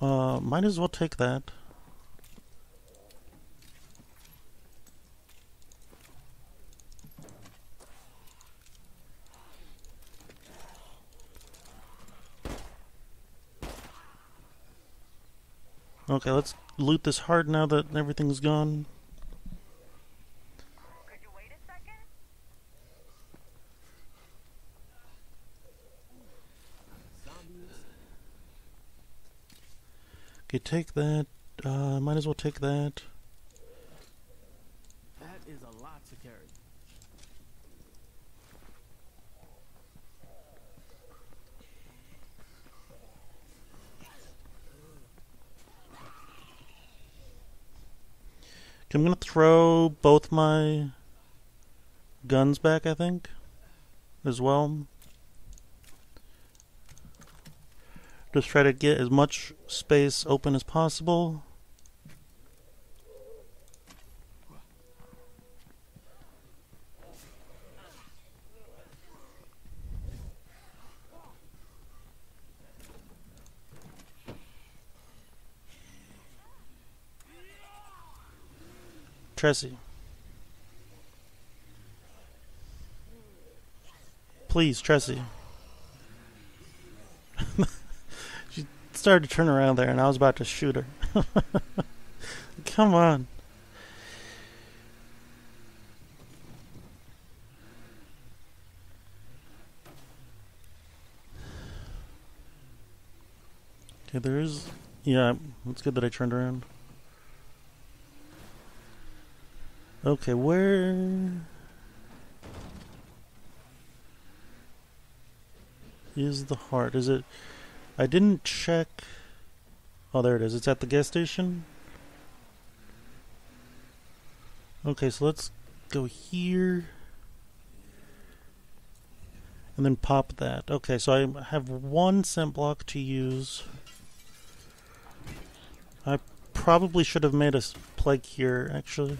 [SPEAKER 1] Uh, might as well take that. Okay, let's loot this hard now that everything's gone.
[SPEAKER 5] Could you wait a second?
[SPEAKER 4] Zombies.
[SPEAKER 1] Okay, take that. Uh, might as well take that.
[SPEAKER 4] That is a lot to carry.
[SPEAKER 1] Okay, I'm gonna throw both my guns back, I think, as well. Just try to get as much space open as possible. Tressie. Please, Tressie. started to turn around there, and I was about to shoot her. Come on. Okay, there is. Yeah, it's good that I turned around. Okay, where is the heart? Is it? I didn't check. Oh, there it is. It's at the gas station. Okay, so let's go here. And then pop that. Okay, so I have one block to use. I probably should have made a plague here, actually.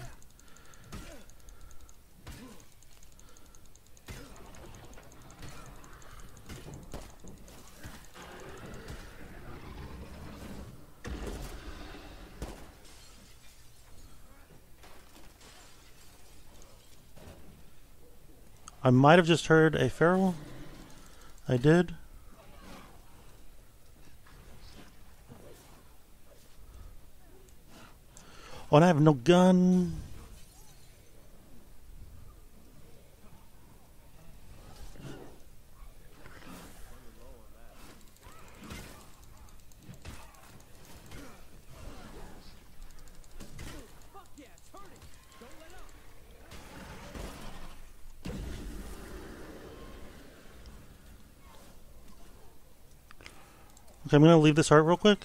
[SPEAKER 1] I might have just heard a feral. I did. Oh, and I have no gun. Okay, I'm going to leave this art real quick.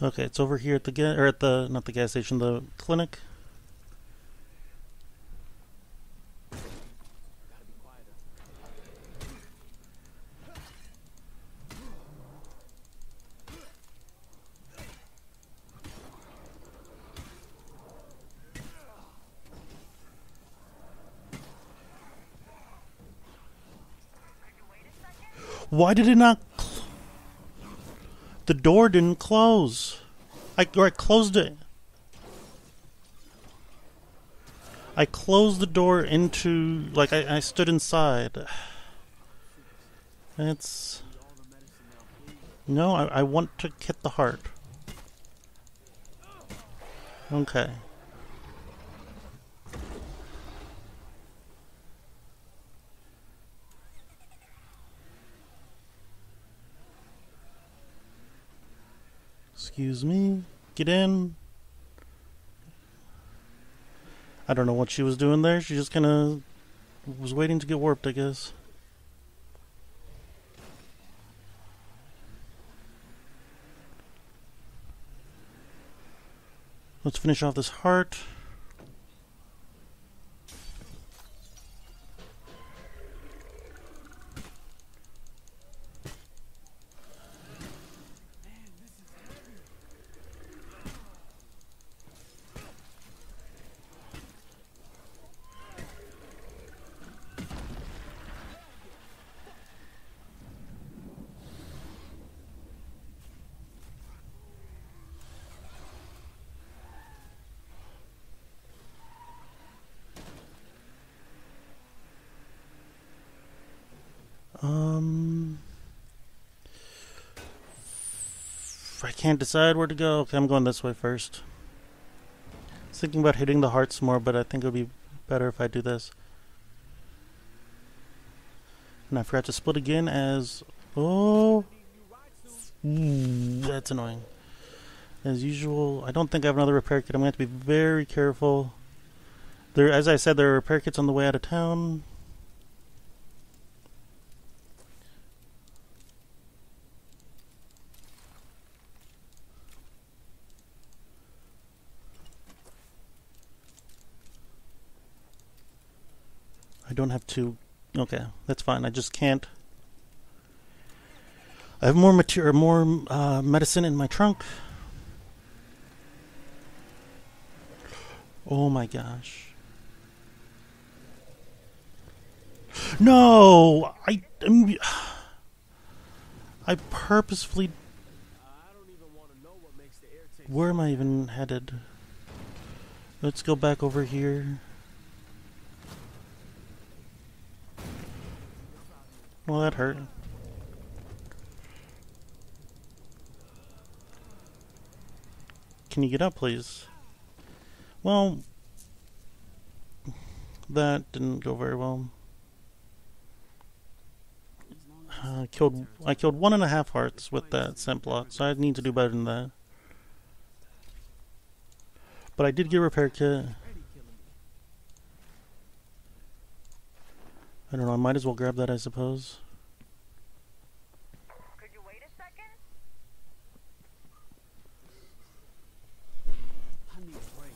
[SPEAKER 1] Okay, it's over here at the gas or at the not the gas station, the clinic. Why did it not? Cl- the door didn't close. I or I closed it. I closed the door into like I, I stood inside. It's no. I, I want to hit the heart. Okay. Excuse me. Get in. I don't know what she was doing there. She just kind of was waiting to get warped, I guess. Let's finish off this heart. Can't decide where to go. Okay, I'm going this way first. I was thinking about hitting the hearts more, but I think it would be better if I do this. And I forgot to split again as oh, that's annoying. As usual, I don't think I have another repair kit. I'm going to have to be very careful. There, as I said, there are repair kits on the way out of town. I don't have to. Okay, that's fine. I just can't. I have more material, more uh, medicine in my trunk. Oh my gosh! No, I. I'm, I purposefully. Where am I even headed? Let's go back over here. Well, that hurt. Can you get up, please? Well, that didn't go very well. Uh, I killed I killed one and a half hearts with that block, so I need to do better than that. But I did get a repair kit.
[SPEAKER 4] Already killing me.
[SPEAKER 1] I don't know. I might as well grab that, I suppose.
[SPEAKER 5] Could you wait a second?
[SPEAKER 4] I need a break.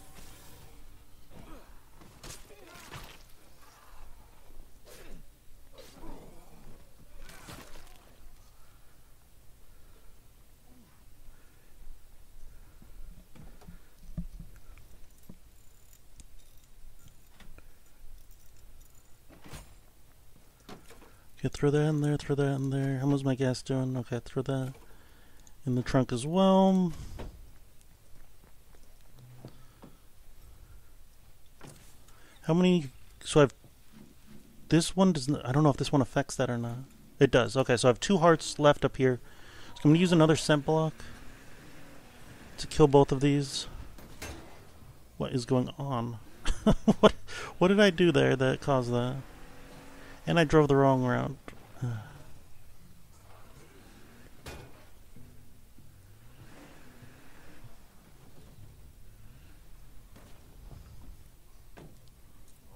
[SPEAKER 1] Okay, throw that in there, throw that in there. How much my gas doing? Okay, throw that in the trunk as well. How many? So I've. This one does. not I don't know if this one affects that or not. It does. Okay, so I have two hearts left up here. So I'm gonna use another scent block to kill both of these. What is going on? what? What did I do there that caused that? And I drove the wrong route.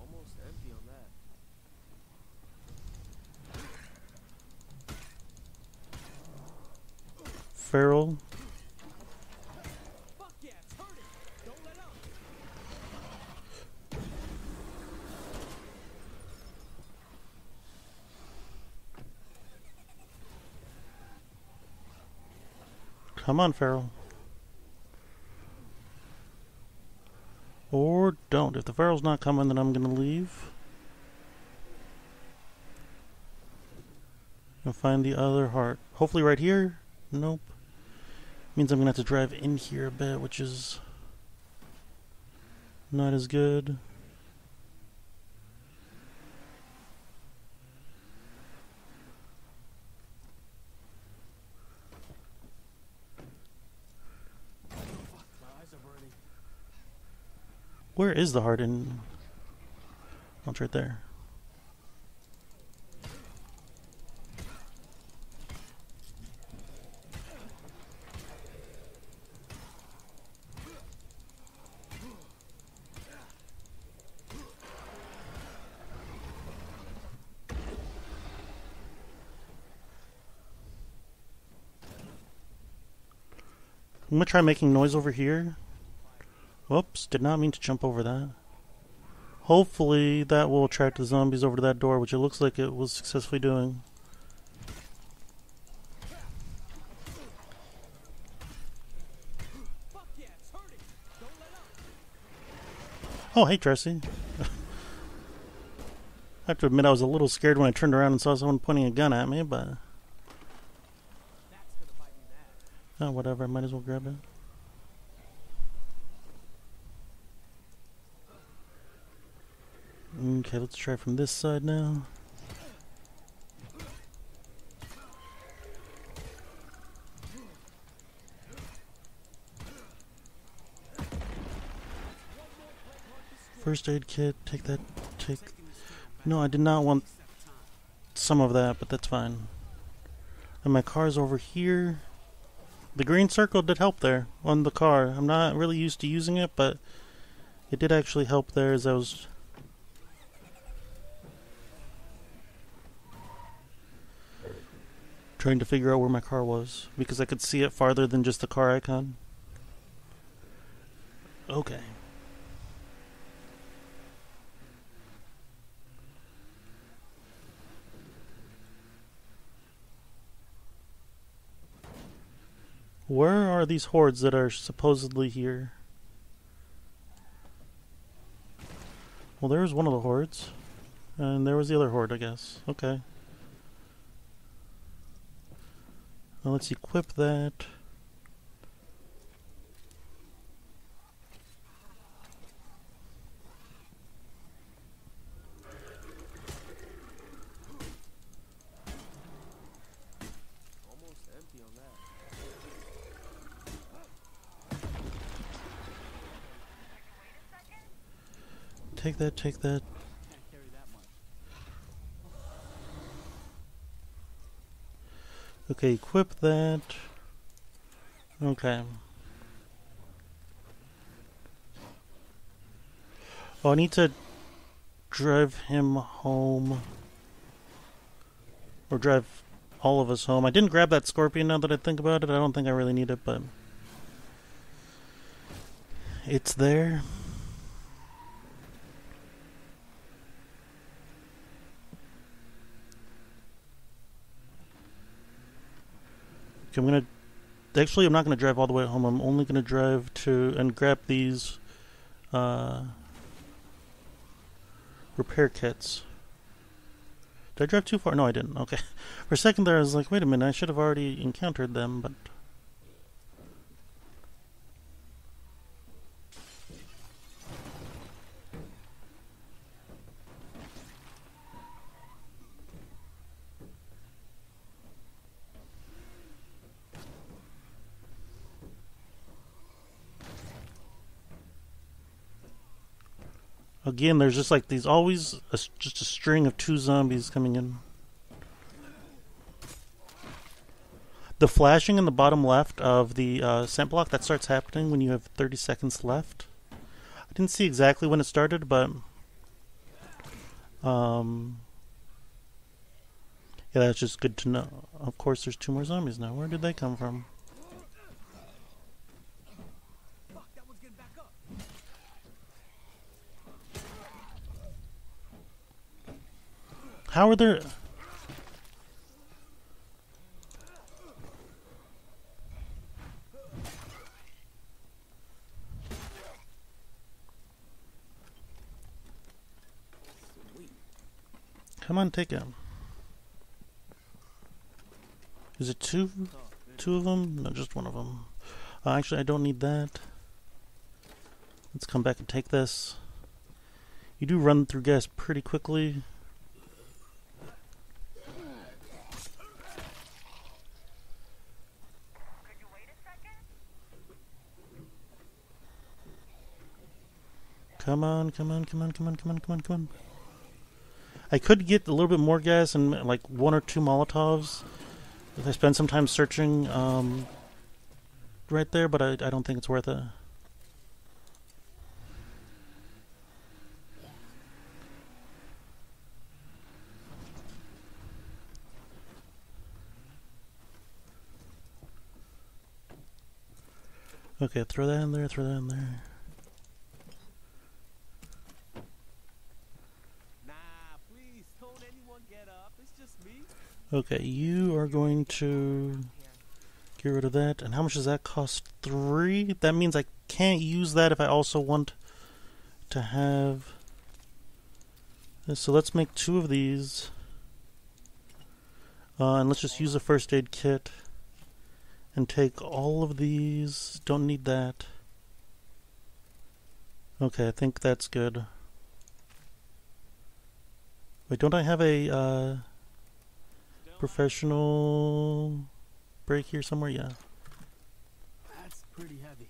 [SPEAKER 4] Almost empty on that.
[SPEAKER 1] Feral. Come on, Feral. Or don't. If the Feral's not coming, then I'm gonna leave. And find the other heart. Hopefully right here. Nope. Means I'm gonna have to drive in here a bit, which is not as good.
[SPEAKER 4] My eyes are burning.
[SPEAKER 1] Where is the in? Oh, it's right there. I'm gonna try making noise over here. Whoops, did not mean to jump over that. Hopefully that will attract the zombies over to that door, which it looks like it was successfully doing. Oh, hey, Tressie. I have to admit, I was a little scared when I turned around and saw someone pointing a gun at me, but oh, whatever. I might as well grab it. Okay, let's try from this side now. First aid kit, take that, take... No, I did not want some of that, but that's fine. And my car's over here. The green circle did help there on the car. I'm not really used to using it, but it did actually help there as I was trying to figure out where my car was because I could see it farther than just the car icon. Okay. Where are these hordes that are supposedly here? Well, there's one of the hordes. And there was the other horde, I guess. Okay. Now let's equip that. Take that, take that.
[SPEAKER 4] Can't carry that much.
[SPEAKER 1] Okay, equip that. Okay. Oh, I need to drive him home. Or drive all of us home. I didn't grab that scorpion now that I think about it. I don't think I really need it, but. It's there. Okay, I'm gonna. Actually, I'm not gonna drive all the way home. I'm only gonna drive to and grab these uh, repair kits. Did I drive too far? No, I didn't. Okay. For a second there, I was like, wait a minute, I should have already encountered them, but. Again, there's just like these always a just a string of two zombies coming in. The flashing in the bottom left of the uh, scent block that starts happening when you have 30 seconds left. I didn't see exactly when it started, but um, yeah, that's just good to know. Of course, there's two more zombies now. Where did they come from? How are there... Come on, take him. Is it two? Two of them? No, just one of them. Uh, actually, I don't need that. Let's come back and take this. You do run through gas pretty quickly. Come on, come on, come on, come on, come on, come on, come on. I could get a little bit more gas and like one or two Molotovs if I spend some time searching um, right there, but I, I don't think it's worth it. Okay, throw that in there, throw that in there.
[SPEAKER 4] Nah, please don't anyone get up. It's just me.
[SPEAKER 1] Okay, you are going to get rid of that. And how much does that cost? Three? That means I can't use that if I also want to have this. So let's make two of these. Uh, and let's just use a first aid kit. And take all of these. Don't need that. Okay, I think that's good. Wait, don't I have a uh, professional break here somewhere? Yeah.
[SPEAKER 4] That's pretty heavy.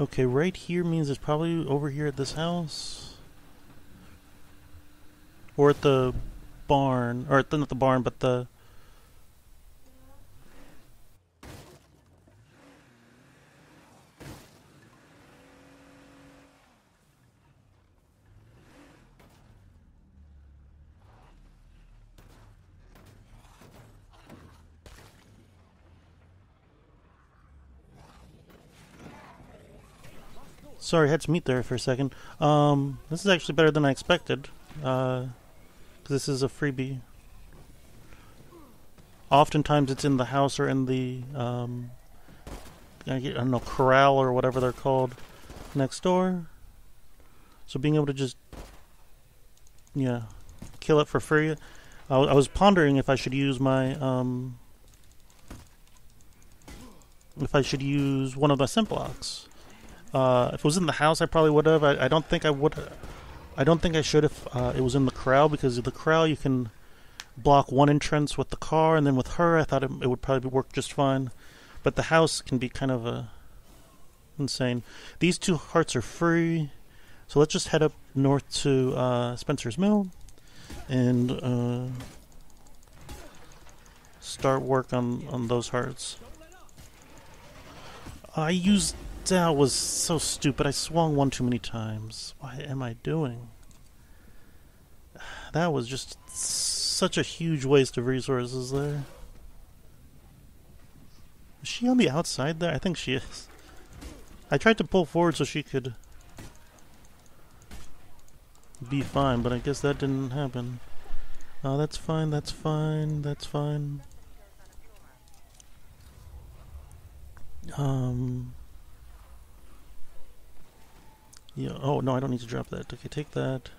[SPEAKER 1] Okay, right here means it's probably over here at this house. Or at the barn. Or at the, not the barn, but the. Sorry, had to meet there for a second. Um, this is actually better than I expected. Uh, this is a freebie. Oftentimes it's in the house or in the, um, I don't know, corral or whatever they're called next door. So being able to just, yeah, kill it for free. I was pondering if I should use my, um, if I should use one of my scent blocks. Uh, if it was in the house, I probably would have. I, I don't think I would. I don't think I should if uh, it was in the corral because the corral you can block one entrance with the car, and then with her, I thought it, it would probably work just fine. But the house can be kind of uh, insane. These two hearts are free, so let's just head up north to uh, Spencer's Mill and uh, start work on on those hearts. I used that was so stupid. I swung one too many times. What am I doing? That was just such a huge waste of resources there. Is she on the outside there? I think she is. I tried to pull forward so she could be fine, but I guess that didn't happen. Uh, that's fine, that's fine, that's fine. Um. Yeah. Oh no, I don't need to drop that. Okay, take that.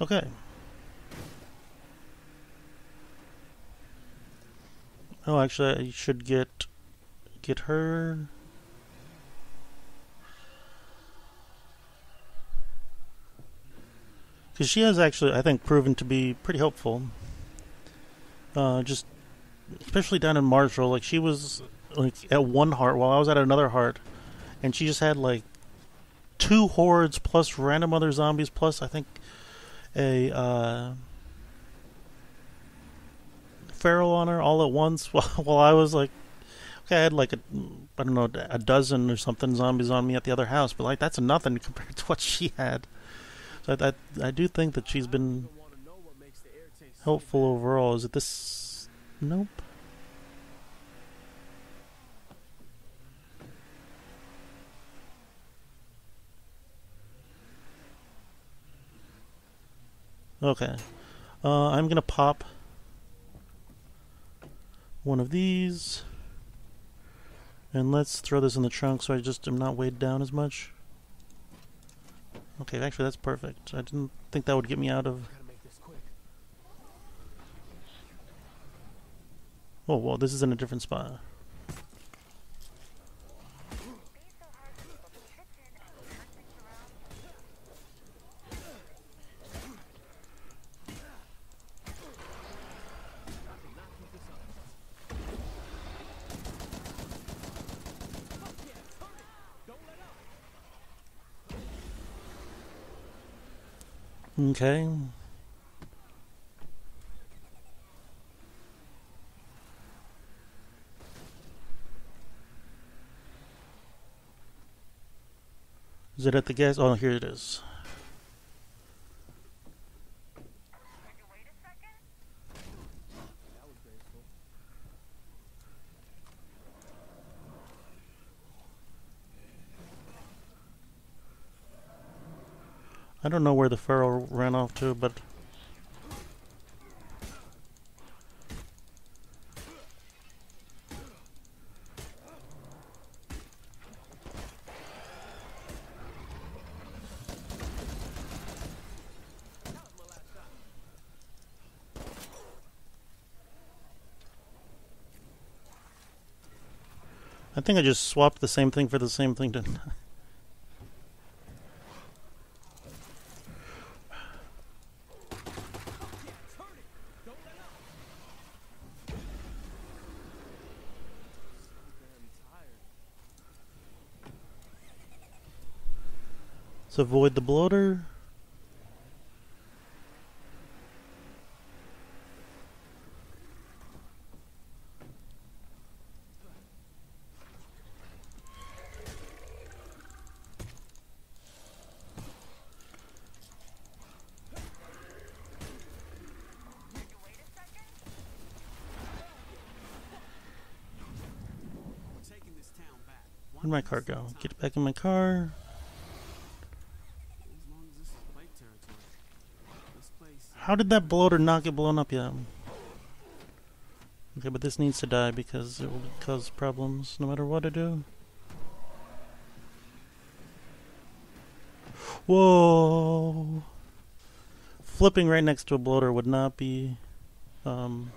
[SPEAKER 1] Okay. Oh, actually, I should get get her. Because she has actually, I think, proven to be pretty helpful. Uh, just especially down in Marshall, like she was like at one heart while I was at another heart, and she just had like two hordes plus random other zombies plus I think a uh, feral on her all at once. While, while I was like, okay, I had like a I don't know a dozen or something zombies on me at the other house, but like that's nothing compared to what she had. So I I, I do think that she's been
[SPEAKER 4] to
[SPEAKER 1] helpful overall. Is it this? Nope. Okay. Uh, I'm gonna pop one of these. And let's throw this in the trunk so I just am not weighed down as much. Okay, actually that's perfect. I didn't think that would get me out of
[SPEAKER 4] Gotta make this quick.
[SPEAKER 1] Oh, well, this is in a different spot.
[SPEAKER 5] Be so hard to people to pitch in and turn things around.
[SPEAKER 1] Okay. Is it at the gas? Oh, here it is.
[SPEAKER 5] Could you wait a second?
[SPEAKER 4] That was graceful.
[SPEAKER 1] I don't know where the feral ran off to, but I think I just swapped the same thing for the same thing, I? Let's avoid the bloater. Where'd my car go? Get back in my car.
[SPEAKER 4] As long as this is Blake territory. This place.
[SPEAKER 1] How did that bloater not get blown up yet? Okay, but this needs to die because it will cause problems no matter what I do. Whoa! Flipping right next to a bloater would not be um,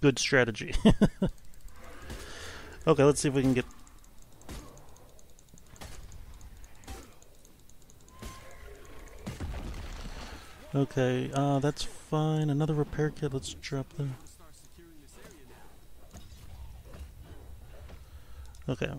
[SPEAKER 1] good strategy. okay, let's see if we can get. Okay, uh, that's fine. Another repair kit. Let's drop the.
[SPEAKER 4] We'll start securing this area now.
[SPEAKER 1] Okay.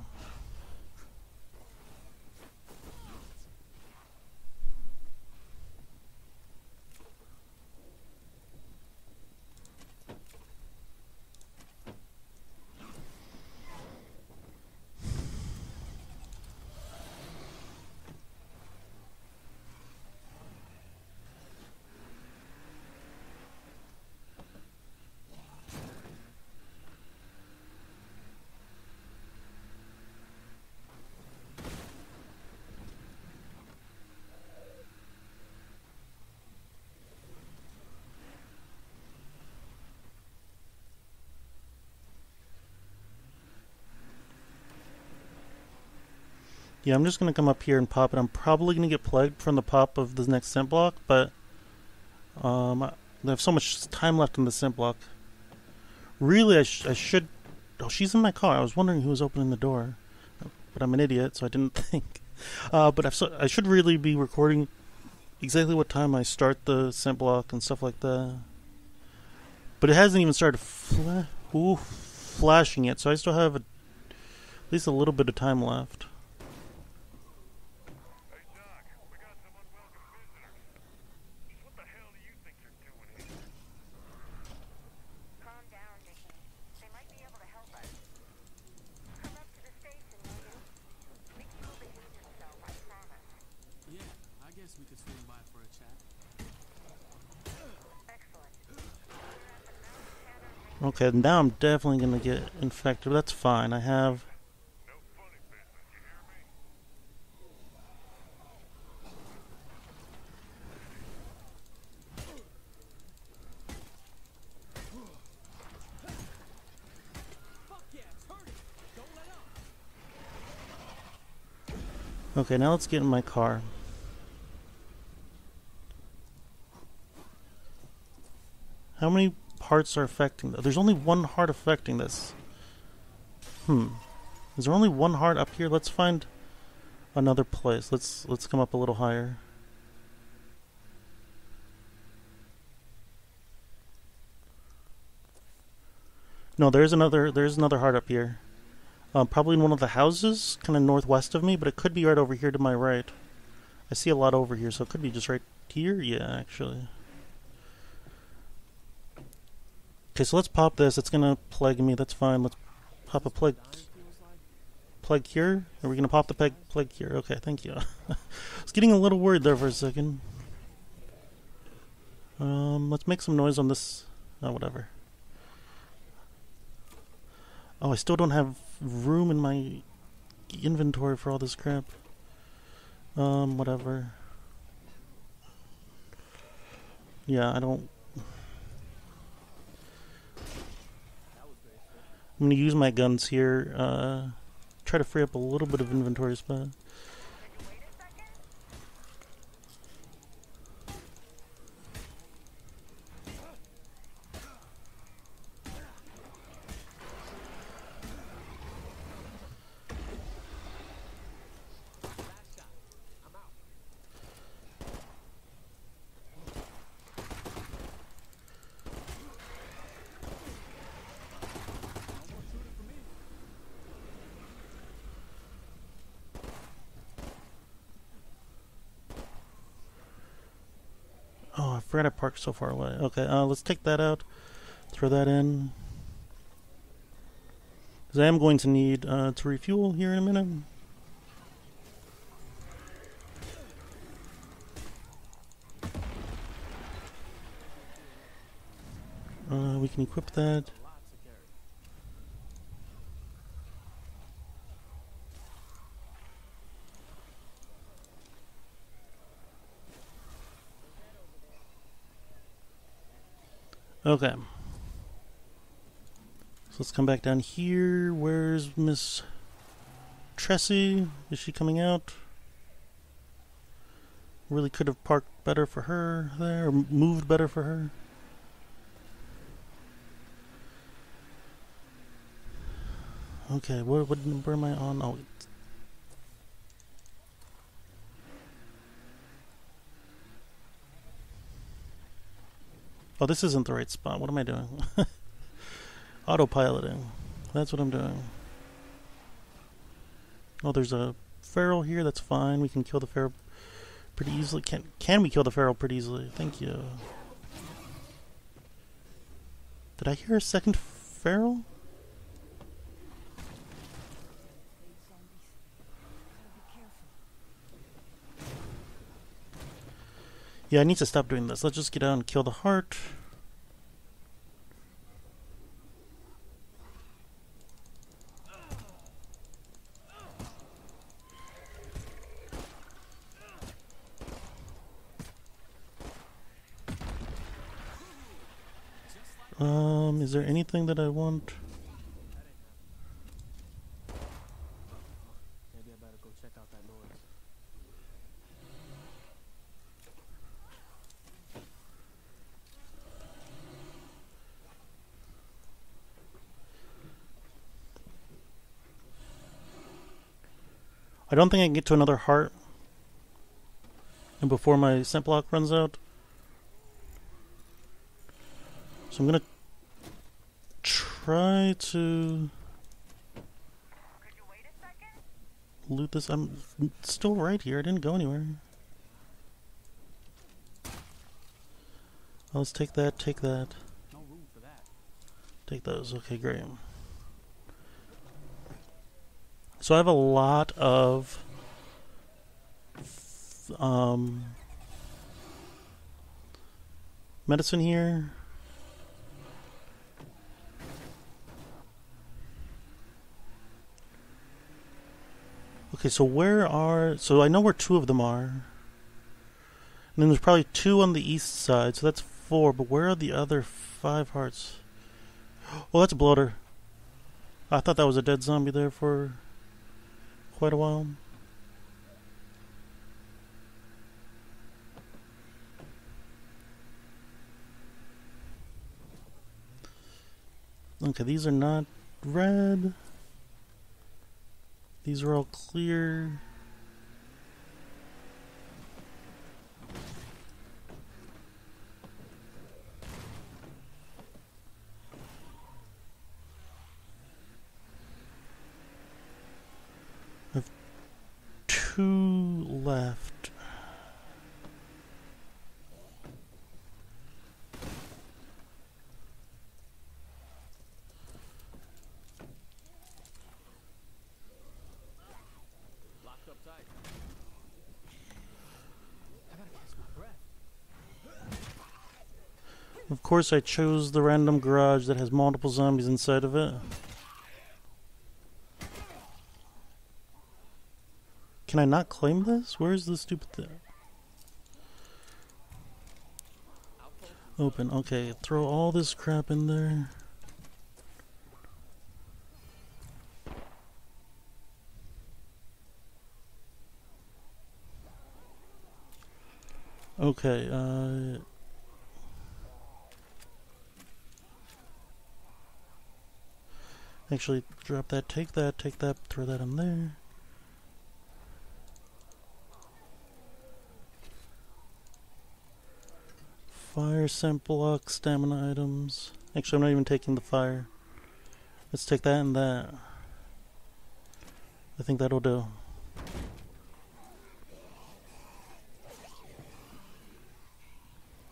[SPEAKER 1] Yeah, I'm just gonna come up here and pop it. I'm probably gonna get plagued from the pop of the next scent block, but um, I I have so much time left in the scent block. Really, I, sh- I should. Oh, she's in my car. I was wondering who was opening the door, but I'm an idiot, so I didn't think. Uh, but I've so- I should really be recording exactly what time I start the scent block and stuff like that. But it hasn't even started fla- ooh, flashing yet, so I still have a, at least a little bit of time left. guess we could swing by for a chat. Okay, now I'm definitely gonna get infected. But that's fine. I have. Okay, now let's get in my car. How many parts are affecting th- There's only one heart affecting this. Hmm. Is there only one heart up here? Let's find another place. Let's let's come up a little higher. No, there's another there's another heart up here. Um, probably in one of the houses, kind of northwest of me, but it could be right over here to my right. I see a lot over here, so it could be just right here. Yeah, actually. Okay, so let's pop this. It's gonna plague me. That's fine. Let's pop a plague plague cure. Are we gonna pop the plague plague cure? Okay, thank you. I was getting a little worried there for a second. Um, let's make some noise on this. Oh, whatever. Oh, I still don't have room in my inventory for all this crap. Um, whatever. Yeah, I don't. I'm gonna use my guns here. Uh, try to free up a little bit of inventory spot. Forgot I parked so far away. Okay, uh, let's take that out. Throw that in. Because I am going to need uh, to refuel here in a minute. Uh, we can equip that. Okay. So let's come back down here. Where's Miss Tressie? Is she coming out? Really could have parked better for her there, or moved better for her. Okay, what, what number am I on? Oh, oh, this isn't the right spot. What am I doing? Autopiloting. That's what I'm doing. Oh, there's a feral here. That's fine. We can kill the feral pretty easily. Can can we kill the feral pretty easily? Thank you. Did I hear a second feral? Yeah, I need to stop doing this. Let's just get out and kill the heart. Um, is there anything that I want?
[SPEAKER 4] Maybe I better go check out that noise.
[SPEAKER 1] I don't think I can get to another heart. And before my scent block runs out. So I'm gonna try to
[SPEAKER 5] Could you wait a second?
[SPEAKER 1] loot this. I'm still right here. I didn't go anywhere. Let's take that, take that,
[SPEAKER 4] No room for that.
[SPEAKER 1] take those. Okay, great. So I have a lot of um, medicine here. Okay, so where are... So I know where two of them are. And then there's probably two on the east side, so that's four. But where are the other five hearts? Oh, that's a bloater. I thought that was a dead zombie there for quite a while. Okay, these are not red. These are all clear. I've two left.
[SPEAKER 4] Locked up tight. I gotta catch my left.
[SPEAKER 1] Of course, I chose the random garage that has multiple zombies inside of it. Can I not claim this? Where is the stupid thing? Open. Okay, throw all this crap in there. Okay, uh. Actually, drop that, take that, take that, throw that in there. Fire scent block, stamina items. Actually, I'm not even taking the fire. Let's take that and that. I think that'll do.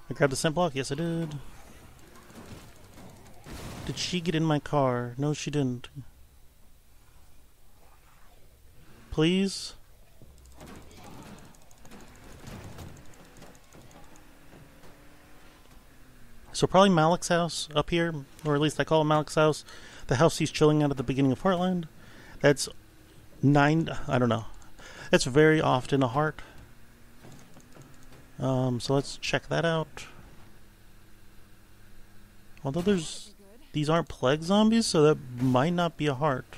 [SPEAKER 1] I grabbed the scent block? Yes, I did. Did she get in my car? No, she didn't. Please? So probably Malik's house up here, or at least I call it Malik's house. The house he's chilling at at the beginning of Heartland. That's nine. I don't know. That's very often a heart. Um, so let's check that out. Although there's these aren't plague zombies, so that might not be a heart.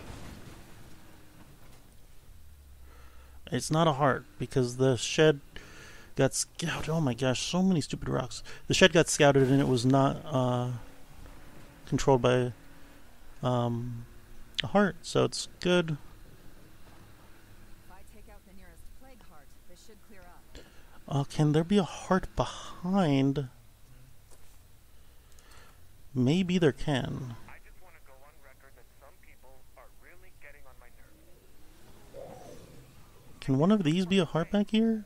[SPEAKER 1] It's not a heart because the shed got scouted. Oh my gosh, so many stupid rocks. The shed got scouted and it was not uh, controlled by um, a heart, so it's good.
[SPEAKER 2] If I take out the nearest plague heart, this should clear up.
[SPEAKER 1] Uh, can there be a heart behind? Maybe there can.
[SPEAKER 3] I just want to go on record that some people are really on.
[SPEAKER 1] Can one of these be a heart back here?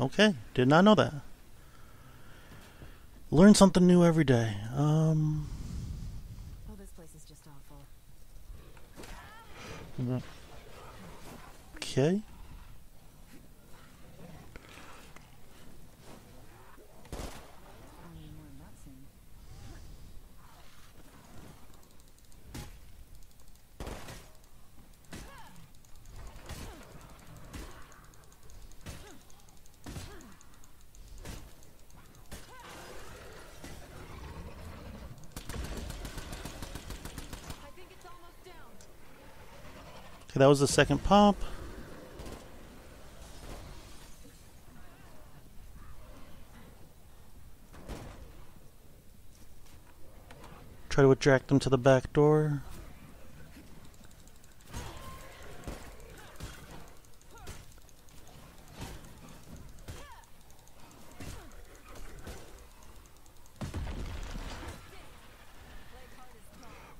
[SPEAKER 1] Okay, did not know that. Learn something new every day. Um,
[SPEAKER 2] Oh, this place is just awful.
[SPEAKER 1] okay.
[SPEAKER 2] Only more than that soon. I think it's almost down.
[SPEAKER 1] Okay, that was the second pump. Try to attract them to the back door.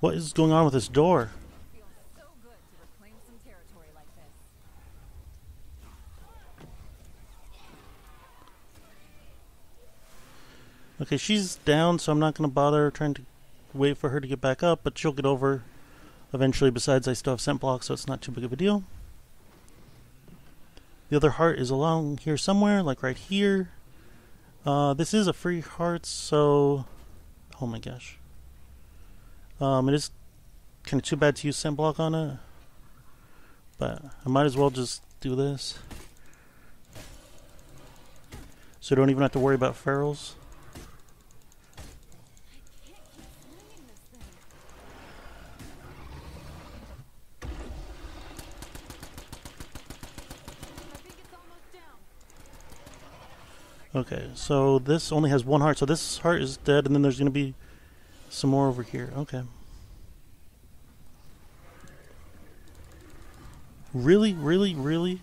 [SPEAKER 1] What is going on with this door?
[SPEAKER 2] Feels so good to reclaim some territory like this.
[SPEAKER 1] Okay, she's down, so I'm not going to bother trying to wait for her to get back up, but she'll get over eventually. Besides, I still have scent block, so it's not too big of a deal. The other heart is along here somewhere, like right here. Uh, this is a free heart, so. Oh my gosh. Um, it is kind of too bad to use scent block on it. But I might as well just do this. So don't even have to worry about ferals.
[SPEAKER 2] Can't keep swinging this thing. I think it's almost down.
[SPEAKER 1] Okay, so this only has one heart. So this heart is dead, and then there's going to be some more over here. Okay. Really, really, really?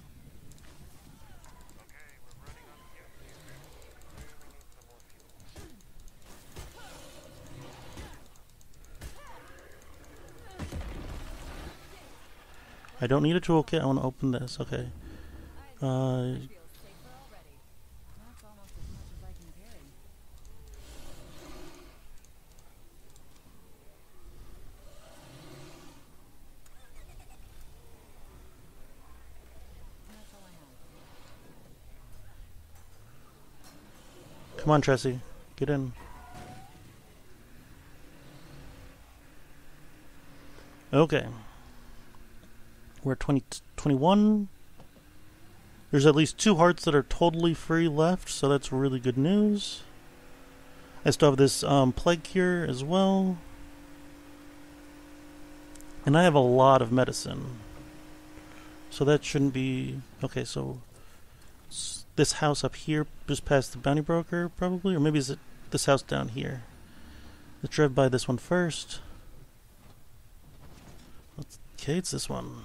[SPEAKER 1] I don't need a toolkit. I want to open this. Okay. Uh,
[SPEAKER 2] I feel safer already. That's almost as much as I can carry. That's all I have.
[SPEAKER 1] Come on, Tressie. Get in. Okay. We're at 20, 21. There's at least two hearts that are totally free left, so that's really good news. I still have this um, plague cure as well. And I have a lot of medicine. So that shouldn't be. Okay, so. This house up here, just past the bounty broker, probably? Or maybe is it this house down here? Let's drive by this one first. Let's, okay, it's this one.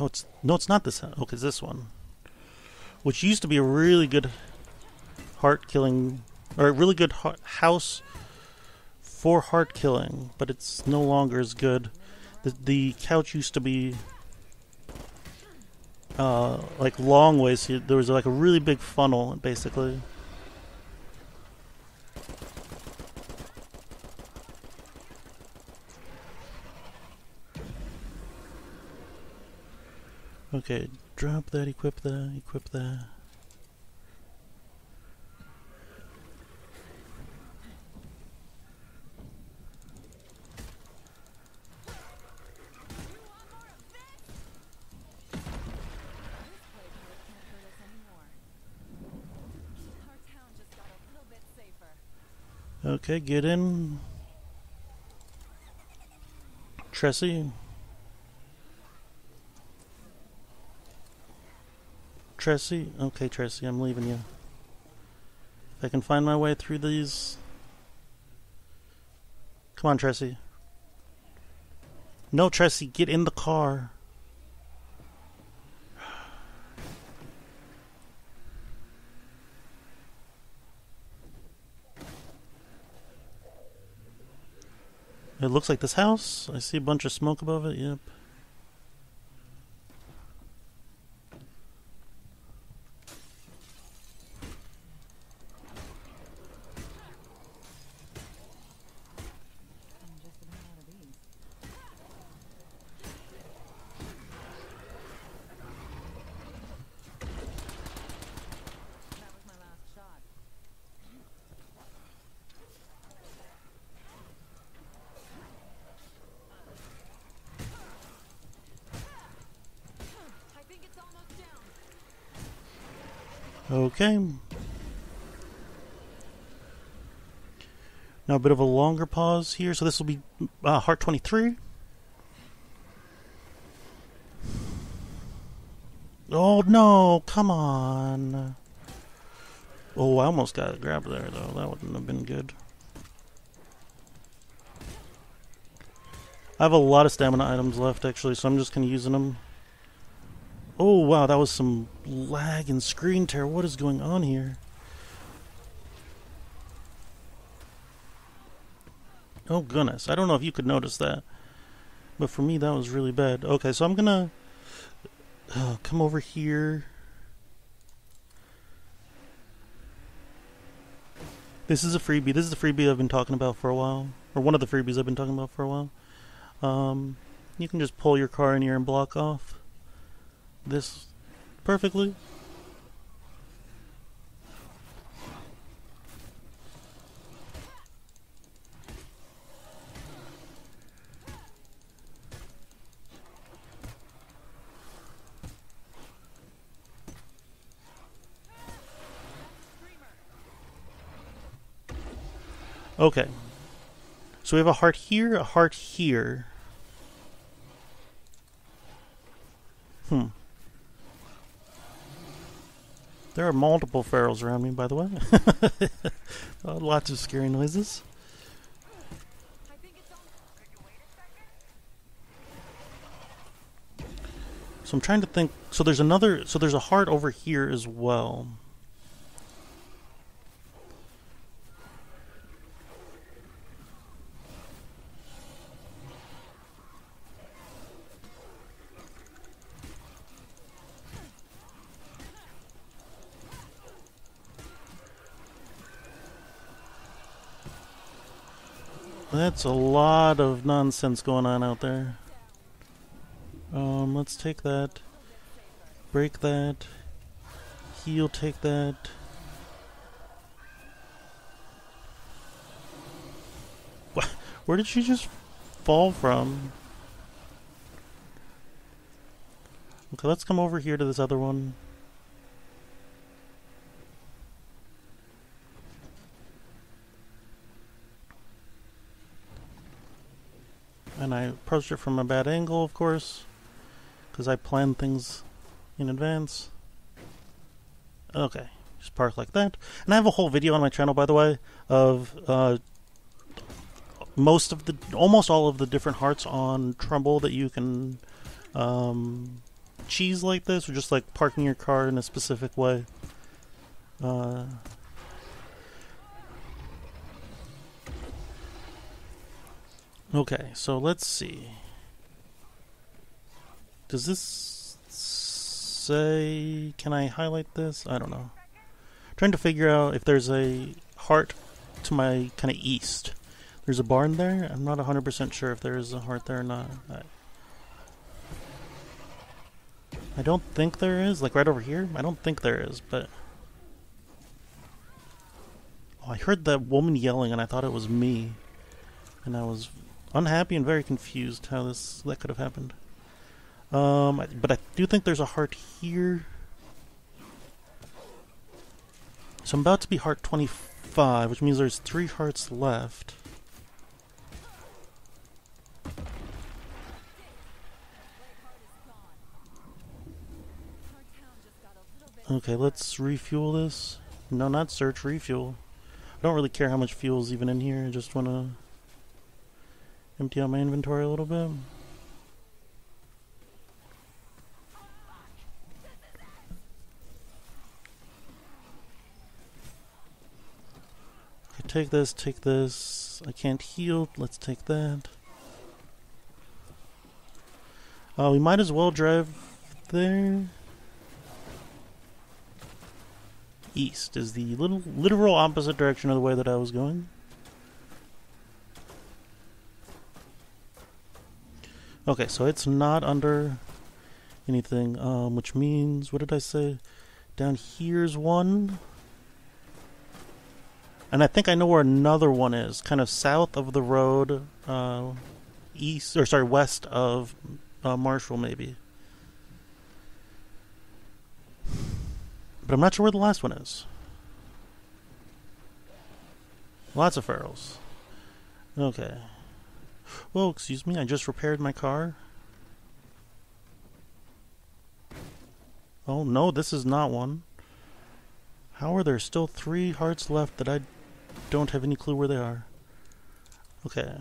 [SPEAKER 1] No, it's no, it's not this. house. Okay, it's this one, which used to be a really good heart killing, or a really good house for heart killing, but it's no longer as good. The the couch used to be uh, like long ways. There was like a really big funnel, basically. Okay, drop that, equip that, equip that.
[SPEAKER 2] This plague heart can't hurt us anymore. Our town just got a little bit safer.
[SPEAKER 1] Okay, get in. Tressie. Tressie? Okay, Tressie, I'm leaving you. If I can find my way through these. Come on, Tressie. No, Tressie, get in the car. It looks like this house. I see a bunch of smoke above it. Yep.
[SPEAKER 2] I'm just about out of these. That was my last shot. I think it's almost down.
[SPEAKER 1] Okay. Now a bit of a longer pause here. So this will be uh, Heart 23. Oh no, come on. Oh, I almost got grabbed there though. That wouldn't have been good. I have a lot of stamina items left actually, so I'm just kind of using them. Oh wow, that was some lag and screen tear. What is going on here? Oh goodness, I don't know if you could notice that, but for me that was really bad. Okay, so I'm gonna uh, come over here. This is a freebie. This is the freebie I've been talking about for a while, or one of the freebies I've been talking about for a while. Um, you can just pull your car in here and block off this perfectly. Okay. So we have a heart here, a heart here. Hmm. There are multiple ferals around me, by the way. Uh, lots of scary noises. So I'm trying to think. So there's another. So there's a heart over here as well. That's a lot of nonsense going on out there. Um, let's take that. Break that. Heal, take that. Where did she just fall from? Okay, let's come over here to this other one. And I approached it from a bad angle, of course because I plan things in advance. Okay, just park like that. And I have a whole video on my channel, by the way, of uh, most of the, almost all of the different hearts on Trumbull that you can um, cheese like this, or just like parking your car in a specific way. Uh, okay, so let's see. Does this say? Can I highlight this? I don't know. trying to figure out if there's a heart to my kind of east. There's a barn there. I'm not 100% sure if there is a heart there or not. I, I don't think there is. Like right over here? I don't think there is, but. Oh, I heard that woman yelling and I thought it was me. And I was unhappy and very confused how this that could have happened. Um, I- but I do think there's a heart here. So I'm about to be heart 25, which means there's three hearts left. Okay, let's refuel this. No, not search, refuel. I don't really care how much fuel's even in here. I just want to empty out my inventory a little bit. Okay, take this, take this. I can't heal. Let's take that. Uh, we might as well drive there. east is the little literal opposite direction of the way that I was going. Okay, so it's not under anything, um, which means what did I say? Down here's one. And I think I know where another one is, kind of south of the road, uh, east or sorry, west of uh, Marshall, maybe. But I'm not sure where the last one is. Lots of ferals. Okay. Well, excuse me, I just repaired my car. Oh, no, this is not one. How are there still three hearts left that I don't have any clue where they are? Okay.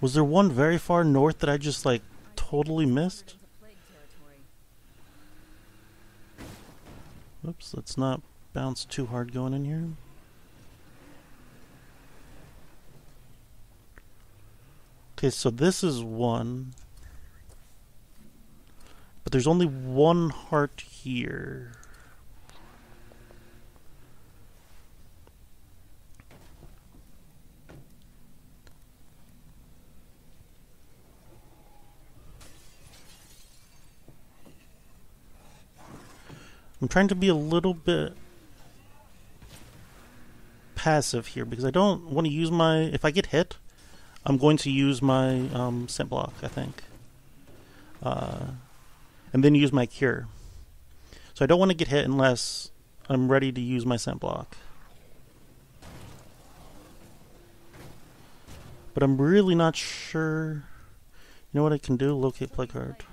[SPEAKER 1] Was there one very far north that I just, like, totally missed? Oops, let's not bounce too hard going in here. Okay, so this is one. But there's only one heart here. I'm trying to be a little bit passive here because I don't want to use my. If I get hit, I'm going to use my um, scent block. I think, uh, and then use my cure. So I don't want to get hit unless I'm ready to use my scent block. But I'm really not sure. You know what I can do? Locate
[SPEAKER 2] plague heart.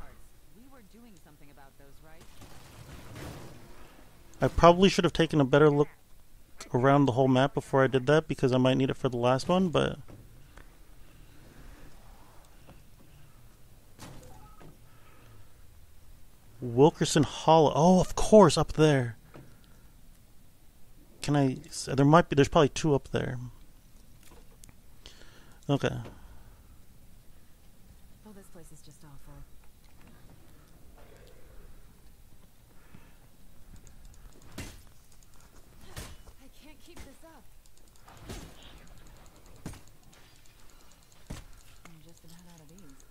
[SPEAKER 1] I probably should have taken a better look around the whole map before I did that because I might need it for the last one, but. Wilkerson Hollow. Oh, of course, up there. Can I? There might be. There's probably two up there. Okay.
[SPEAKER 2] Oh, this place is just awful. I can't keep this up. I'm just about out of these.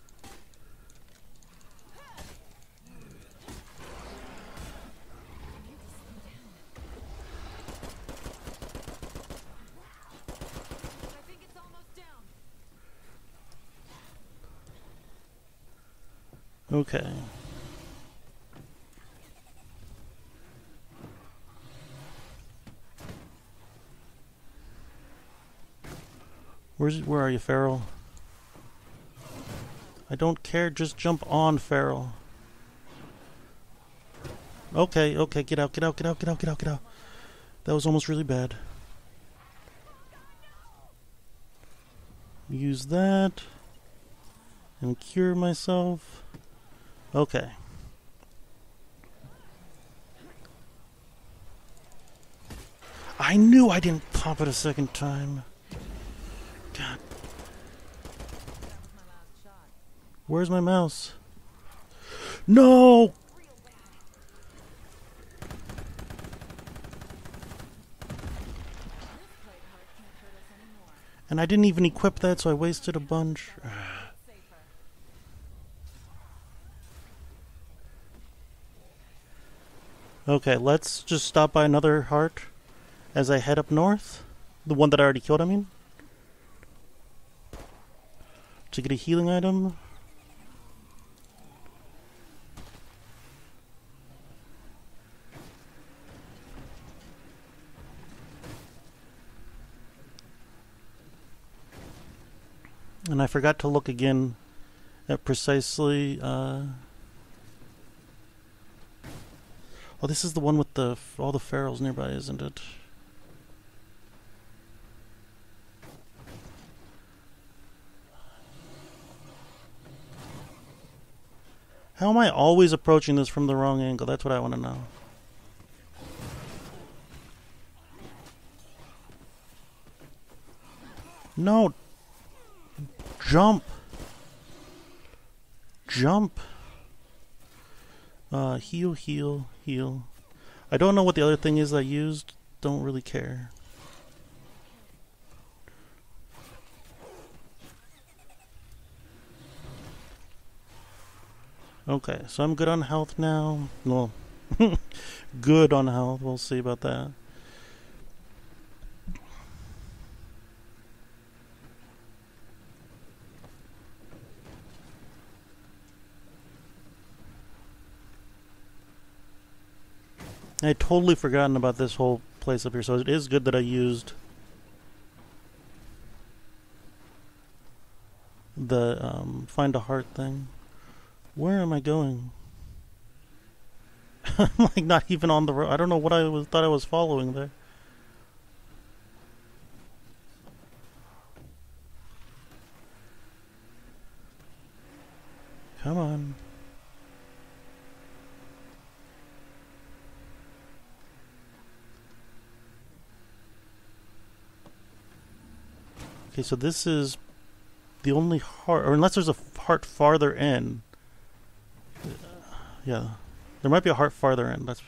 [SPEAKER 2] I think it's almost down.
[SPEAKER 1] Okay. Where's where are you, feral? I don't care, just jump on feral. Okay, okay, get out, get out, get out, get out, get out, get out. That was almost really bad. Use that and cure myself. Okay. I knew I didn't pop it a second time. God, where's my mouse? No! And I didn't even equip that, so I wasted a bunch.
[SPEAKER 2] Ah.
[SPEAKER 1] Okay, let's just stop by another heart as I head up north. The one that I already killed, I mean. To get a healing item. And I forgot to look again at precisely. Uh, Oh, this is the one with the all the ferals nearby, isn't it? How am I always approaching this from the wrong angle? That's what I want to know. No. Jump. Jump. Uh, heal, heal, heal. I don't know what the other thing is I used. Don't really care. Okay, so I'm good on health now. Well, good on health. We'll see about that. I had totally forgotten about this whole place up here, so it is good that I used the um, find a heart thing. Where am I going? I'm like not even on the road. I don't know what I was thought I was following there. Come on. Okay, so this is the only heart, or unless there's a heart farther in. Yeah, there might be a heart farther in. That's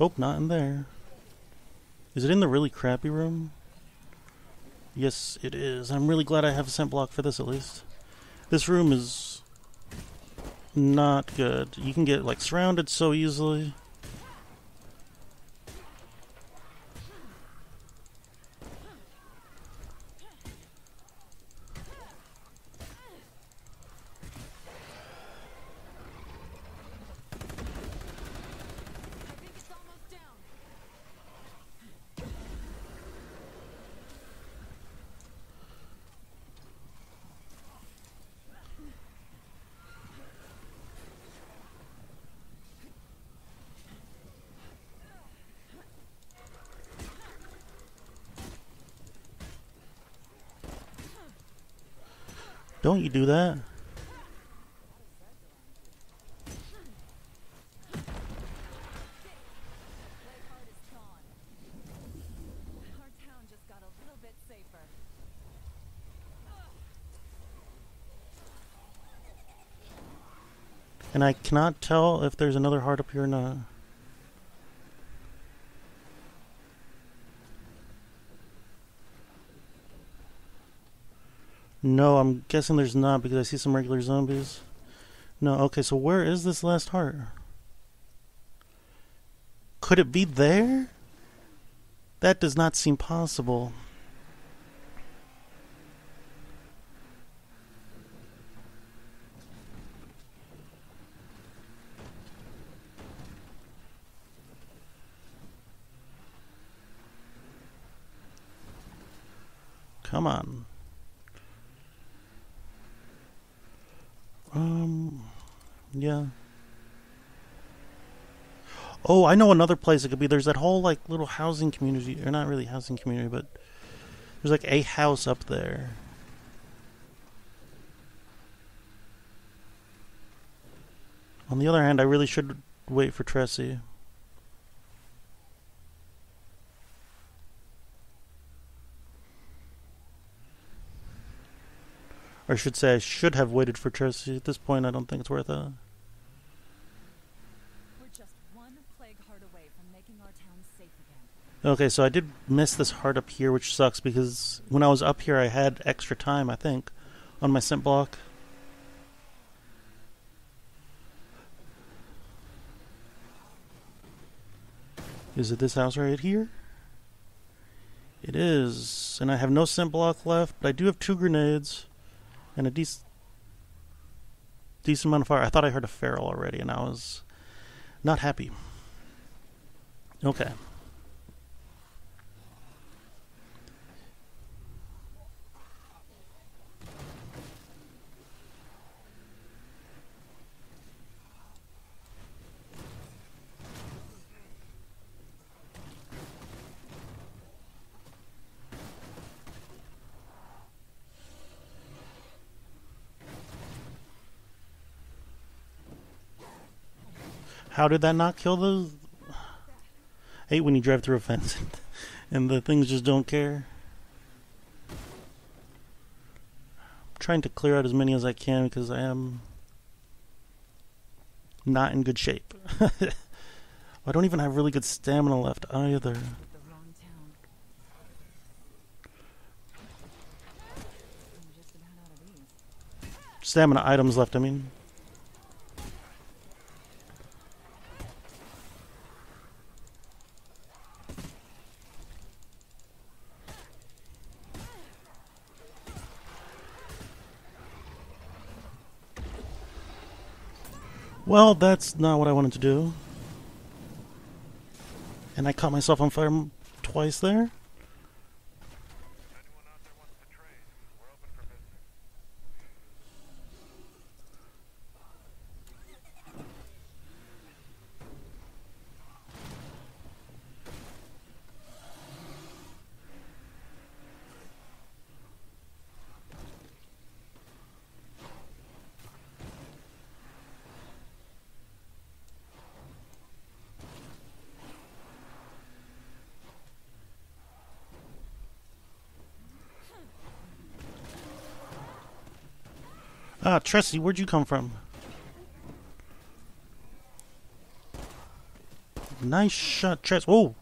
[SPEAKER 1] oh, not in there. Is it in the really crappy room? Yes, it is. I'm really glad I have a scent block for this at least. This room is not good. You can get like surrounded so easily. Don't you do that. And I cannot tell if there's another heart up here or not. No, I'm guessing there's not because I see some regular zombies. No, okay, so where is this last heart? Could it be there? That does not seem possible. Come on. Um, yeah. Oh, I know another place it could be. There's that whole like little housing community, or not really housing community, but there's like a house up there. On the other hand, I really should wait for Tressie. Or I should say, I should have waited for Tressie. At this point, I don't think it's worth it.
[SPEAKER 2] We're just one plague heart away from making our town safe again.
[SPEAKER 1] Okay, so I did miss this heart up here, which sucks because when I was up here, I had extra time, I think, on my scent block. Is it this house right here? It is. And I have no scent block left, but I do have two grenades and a dec- decent amount of fire. I thought I heard a feral already, and I was not happy. Okay. How did that not kill those? I hate when you drive through a fence and the things just don't care. I'm trying to clear out as many as I can because I am not in good shape. I don't even have really good stamina left either. Stamina items left, I mean. Well, that's not what I wanted to do. And I caught myself on fire twice there. Ah, Tressie, where'd you come from? Nice shot, Tress. Oh!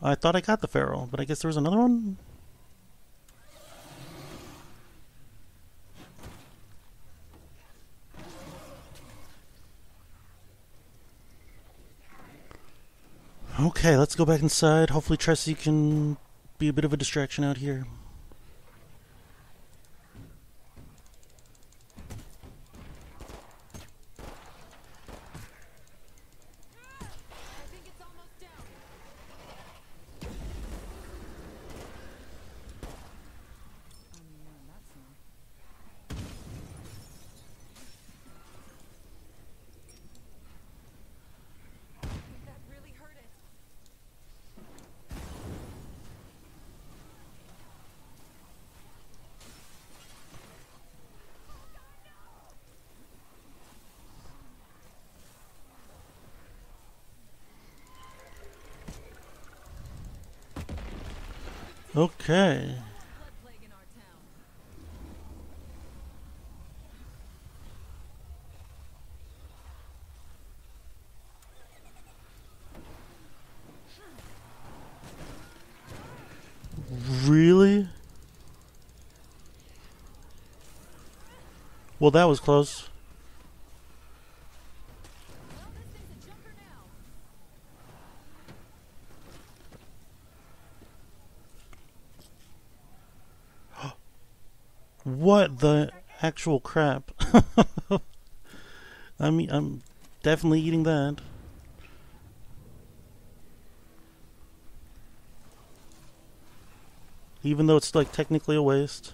[SPEAKER 1] I thought I got the feral, but I guess there was another one? Okay, let's go back inside. Hopefully Tressie can be a bit of a distraction out here.
[SPEAKER 2] I think it's almost down. I'm near that soon. I think that really hurt it.
[SPEAKER 1] Okay. Really? Well, that was close.
[SPEAKER 2] Well, this thing's a junker now.
[SPEAKER 1] What the actual crap? I mean, I'm definitely eating that. Even though it's like technically a waste.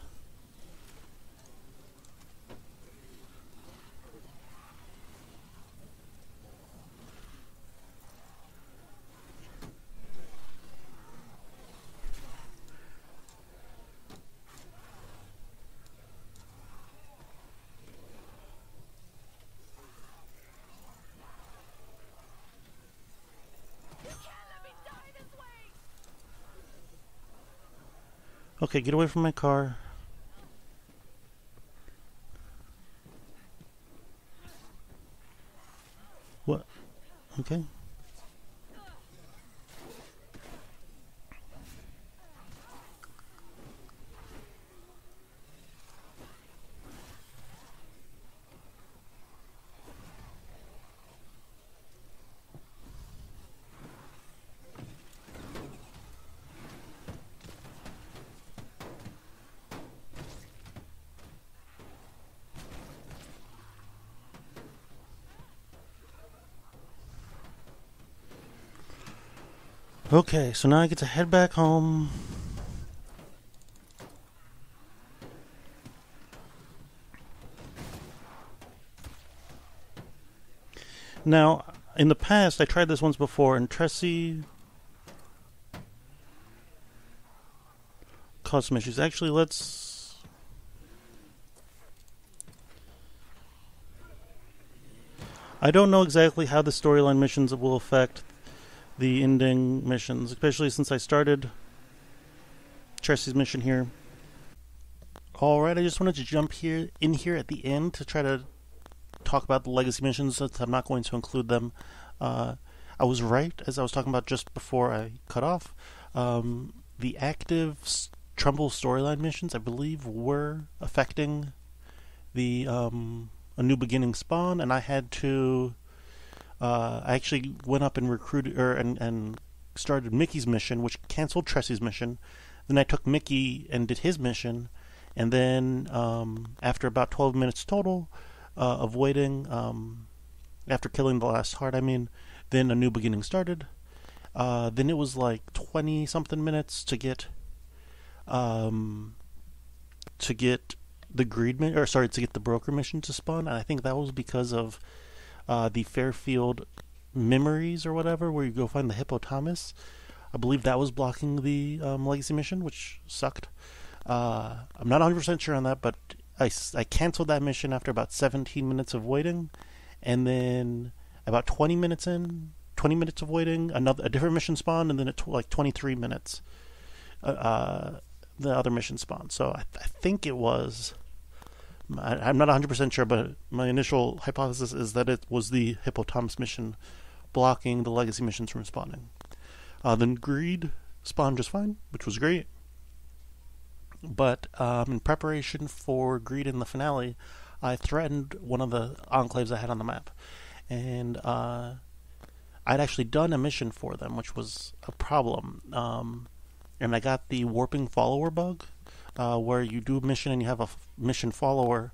[SPEAKER 1] Get away from my car. What? Okay. Okay, so now I get to head back home. Now, in the past, I tried this once before, and Tressie caused some issues. Actually, let's. I don't know exactly how the storyline missions will affect the ending missions, especially since I started Tressie's mission here. Alright, I just wanted to jump here in here at the end to try to talk about the legacy missions since I'm not going to include them. Uh, I was right, as I was talking about just before I cut off. Um, the active Trumbull storyline missions, I believe, were affecting the um, A New Beginning spawn, and I had to uh, I actually went up and recruited or and, and started Mickey's mission, which canceled Tressie's mission. Then I took Mickey and did his mission, and then um, after about twelve minutes total uh, of waiting, um, after killing the last heart, I mean, then a new beginning started. Uh, then it was like twenty something minutes to get um, to get the greed mi- or sorry to get the broker mission to spawn, and I think that was because of uh, the Fairfield Memories or whatever, where you go find the hippopotamus. I believe that was blocking the um, legacy mission, which sucked. Uh, I'm not 100% sure on that, but I, I canceled that mission after about 17 minutes of waiting, and then about 20 minutes in, 20 minutes of waiting, another a different mission spawned, and then at tw- like 23 minutes, uh, uh, the other mission spawned. So I, I think it was. I, I'm not 100% sure, but my initial hypothesis is that it was the Hippopotamus mission blocking the legacy missions from spawning. Uh, then Greed spawned just fine, which was great. But um, in preparation for Greed in the finale, I threatened one of the enclaves I had on the map. And uh, I'd actually done a mission for them, which was a problem. Um, and I got the warping follower bug, uh, where you do a mission and you have a f- mission follower,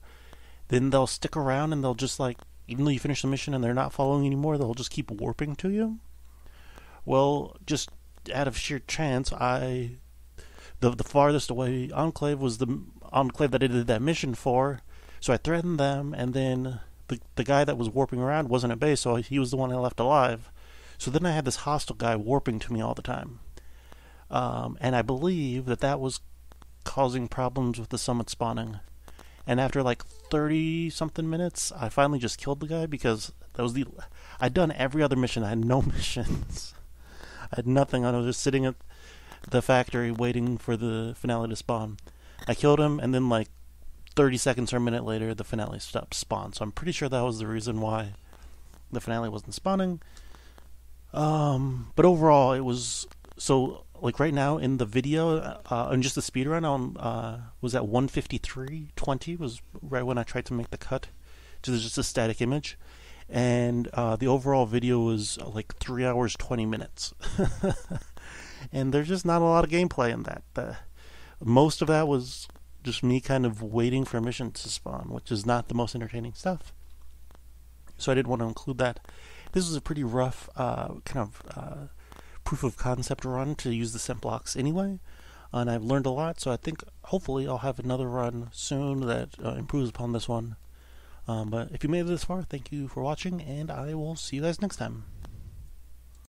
[SPEAKER 1] then they'll stick around and they'll just like, even though you finish the mission and they're not following anymore, they'll just keep warping to you. Well, just out of sheer chance, I the the farthest away enclave was the enclave that I did that mission for, so I threatened them, and then the the guy that was warping around wasn't at base, so he was the one I left alive. So then I had this hostile guy warping to me all the time, um, and I believe that that was causing problems with the summit spawning. And after like thirty something minutes, I finally just killed the guy because that was the I'd done every other mission. I had no missions. I had nothing. I was just sitting at the factory waiting for the finale to spawn. I killed him, and then like 30 seconds or a minute later, the finale stopped spawn. So I'm pretty sure that was the reason why the finale wasn't spawning. Um, but overall, it was so like right now in the video, uh, in just the speed run, um, uh, was at 153.20 was right when I tried to make the cut to just a static image, and uh, the overall video was uh, like three hours 20 minutes, and there's just not a lot of gameplay in that. The, most of that was just me kind of waiting for a mission to spawn, which is not the most entertaining stuff. So I did want to include that. This was a pretty rough uh, kind of uh, proof of concept run to use the scent blocks anyway, and I've learned a lot. So I think hopefully I'll have another run soon that uh, improves upon this one. Um, but if you made it this far, thank you for watching, and I will see you guys next time.